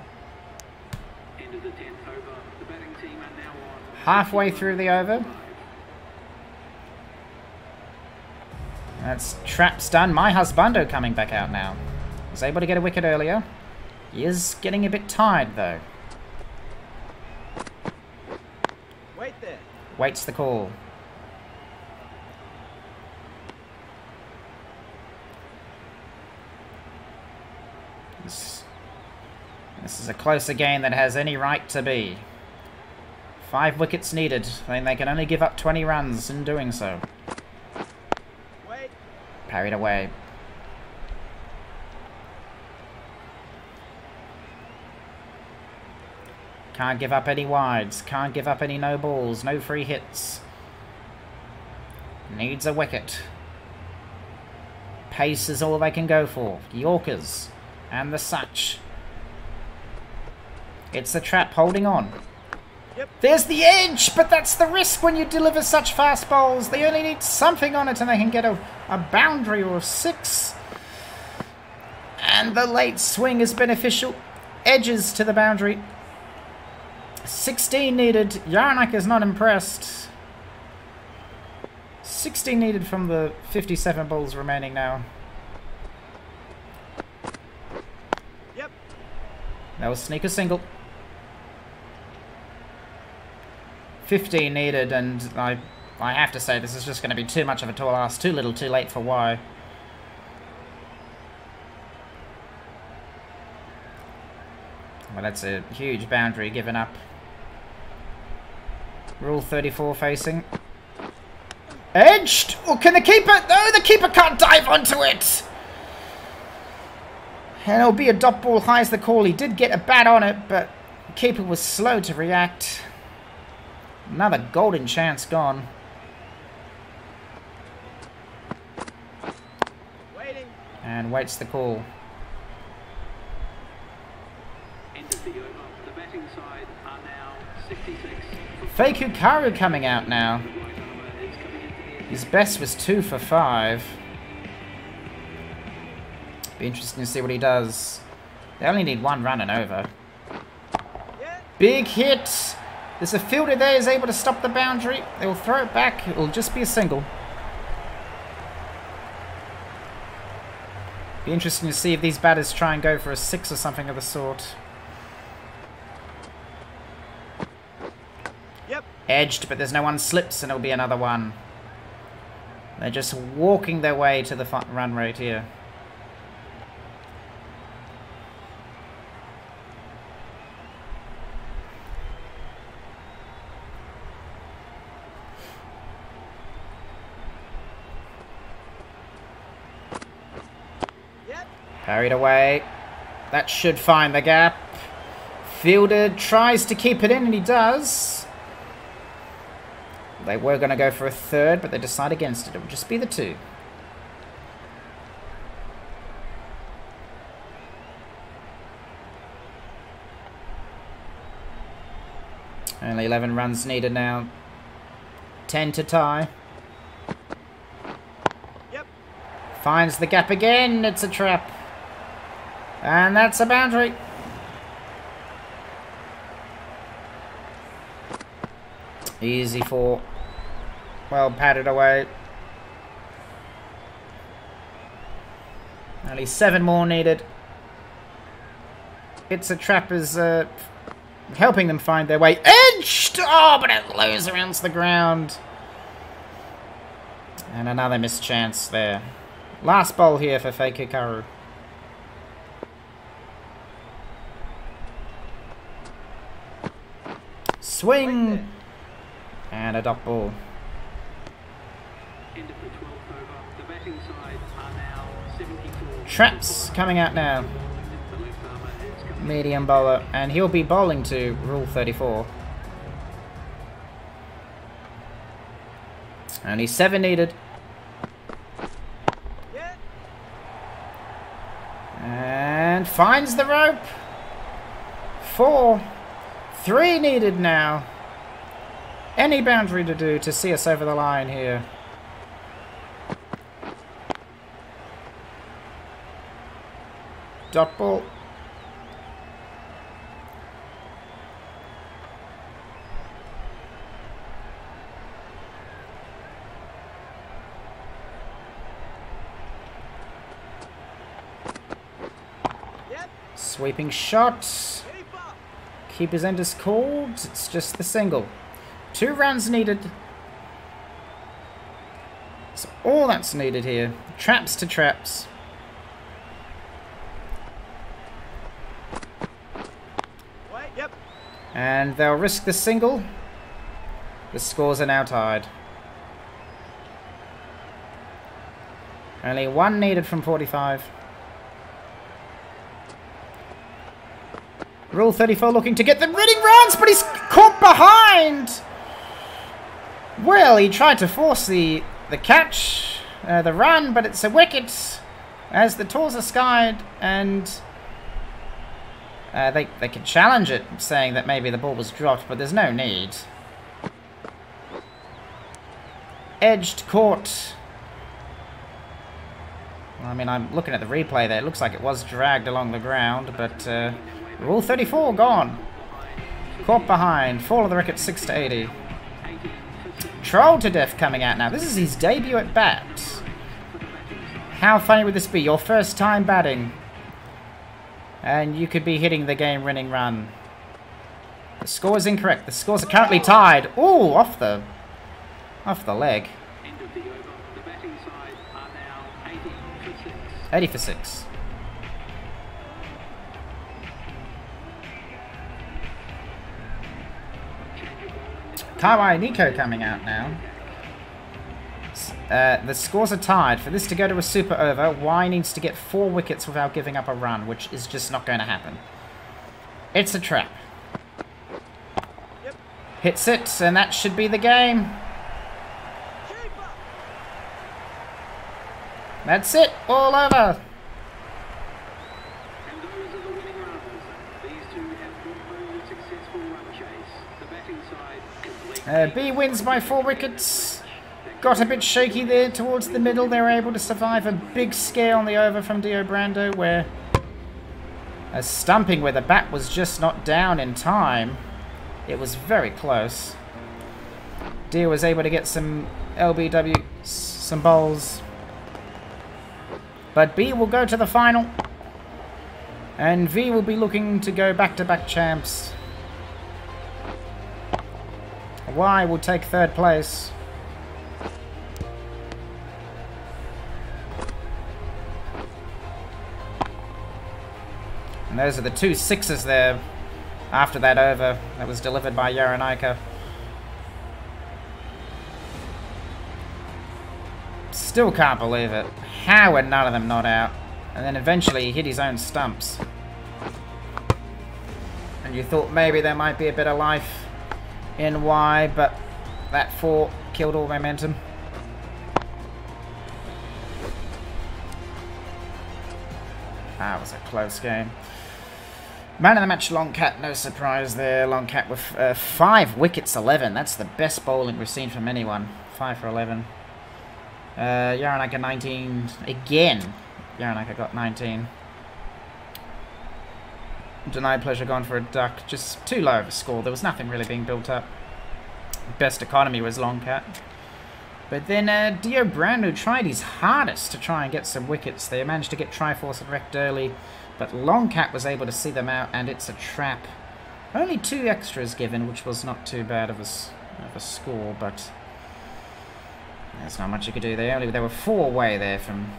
End of the 10th over. The batting team are now on. Halfway through the over. That's traps done. My husbando coming back out now. Was able to get a wicket earlier. He is getting a bit tired though. Wait there. Waits the call. This, this is a closer game than has any right to be. Five wickets needed, and they can only give up 20 runs in doing so. Parried away. Can't give up any wides. Can't give up any no balls. No free hits. Needs a wicket. Pace is all they can go for. Yorkers. And the such. It's the trap holding on. Yep. There's the edge, but that's the risk when you deliver such fast bowls. They only need something on it and they can get a, a boundary or a six. And the late swing is beneficial. Edges to the boundary. 16 needed. Yaranaika is not impressed. 16 needed from the 57 balls remaining now. Yep. That was sneaker single. 15 needed, and I I have to say this is just going to be too much of a tall ask. Too little, too late for why. Well, that's a huge boundary given up. Rule 34 facing. Edged! Or can the keeper... No, the keeper can't dive onto it! And it'll be a dot ball high as the call. He did get a bat on it, but keeper was slow to react. Another golden chance gone. Waiting. And waits the call. End of the over. The batting side are now 66. Fake Hikaru coming out now. His best was two for five. Be interesting to see what he does. They only need one run and over. Big hit! There's a fielder there is able to stop the boundary. They will throw it back. It will just be a single. Be interesting to see if these batters try and go for a six or something of the sort. Yep. Edged, but there's no one slips and it'll be another one. They're just walking their way to the run rate here. Parried away. That should find the gap. Fielder tries to keep it in, and he does. They were going to go for a third, but they decide against it. It will just be the two. Only 11 runs needed now. 10 to tie. Yep. Finds the gap again. It's a trap. And that's a boundary. Easy for. Well padded away. Only seven more needed. It's a trap is uh, helping them find their way. Edged! Oh, but it lows around to the ground. And another missed chance there. Last ball here for Fake Hikaru. Swing! And a dot ball. End of the 12th over. The batting side are now 74. Traps coming out now. The left armour has come Medium bowler. And he'll be bowling to Rule 34. Only seven needed. And finds the rope. Four. Three needed now. Any boundary to do to see us over the line here. Dot ball. Yep. Sweeping shot. Keeper's end is called. It's just the single. Two runs needed. That's all that's needed here. Traps to traps. Wait. Yep. And they'll risk the single. The scores are now tied. Only one needed from 45. Rule 34 looking to get the winning runs, but he's caught behind! Well, he tried to force the, the catch, uh, the run, but it's a wicket as the tours are skied and uh, they, they can challenge it, saying that maybe the ball was dropped, but there's no need. Edged caught. I mean, I'm looking at the replay there. It looks like it was dragged along the ground, but uh, Rule 34 gone. Caught behind. Fall of the wicket 6 to 80. Troll to death coming out now. This is his debut at bat. How funny would this be? Your first time batting. And you could be hitting the game-winning run. The score is incorrect. The scores are currently tied. Ooh, off the, off the leg. End of the over. The batting side are now 80 for 6. 80 for 6. Nico coming out now. Uh, the scores are tied. For this to go to a super over, Y needs to get four wickets without giving up a run, which is just not going to happen. It's a trap. Yep. Hits it, and that should be the game. That's it, all over. And those are the winning runs. These two have brought home a successful run chase. The batting side complete. Uh, B wins by four wickets. Got a bit shaky there towards the middle. They were able to survive a big scare on the over from Dio Brando where a stumping where the bat was just not down in time. It was very close. Dio was able to get some LBW, some bowls. But B will go to the final. And V will be looking to go back-to-back champs. Y will take third place. And those are the two sixes there after that over that was delivered by Yaranaika. Still can't believe it. How are none of them not out? And then eventually he hit his own stumps. And you thought maybe there might be a bit of life in Y, but that four killed all momentum. That was a close game. Man of the match, Longcat, no surprise there. Longcat with uh, five wickets, 11. That's the best bowling we've seen from anyone. Five for 11. Uh, Yaranaika 19 again. Yaranaika got 19. Denied pleasure gone for a duck. Just too low of a score. There was nothing really being built up. Best economy was Longcat. But then uh, Dio Brando tried his hardest to try and get some wickets. They managed to get Triforce and wrecked early, but Longcat was able to see them out, and it's a trap. Only two extras given, which was not too bad of a, of a score, but There's not much you could do there. Only They were four away there from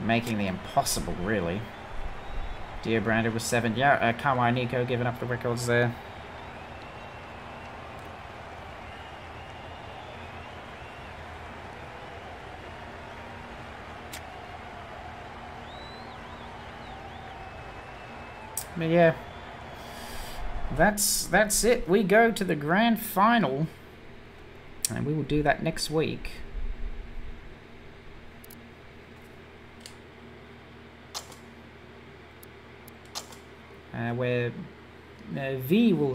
making the impossible, really. Dio Brando was seven. Yeah, uh, Kawaii Nico giving up the records there. But yeah, that's that's it. We go to the grand final, and we will do that next week. Where uh, V will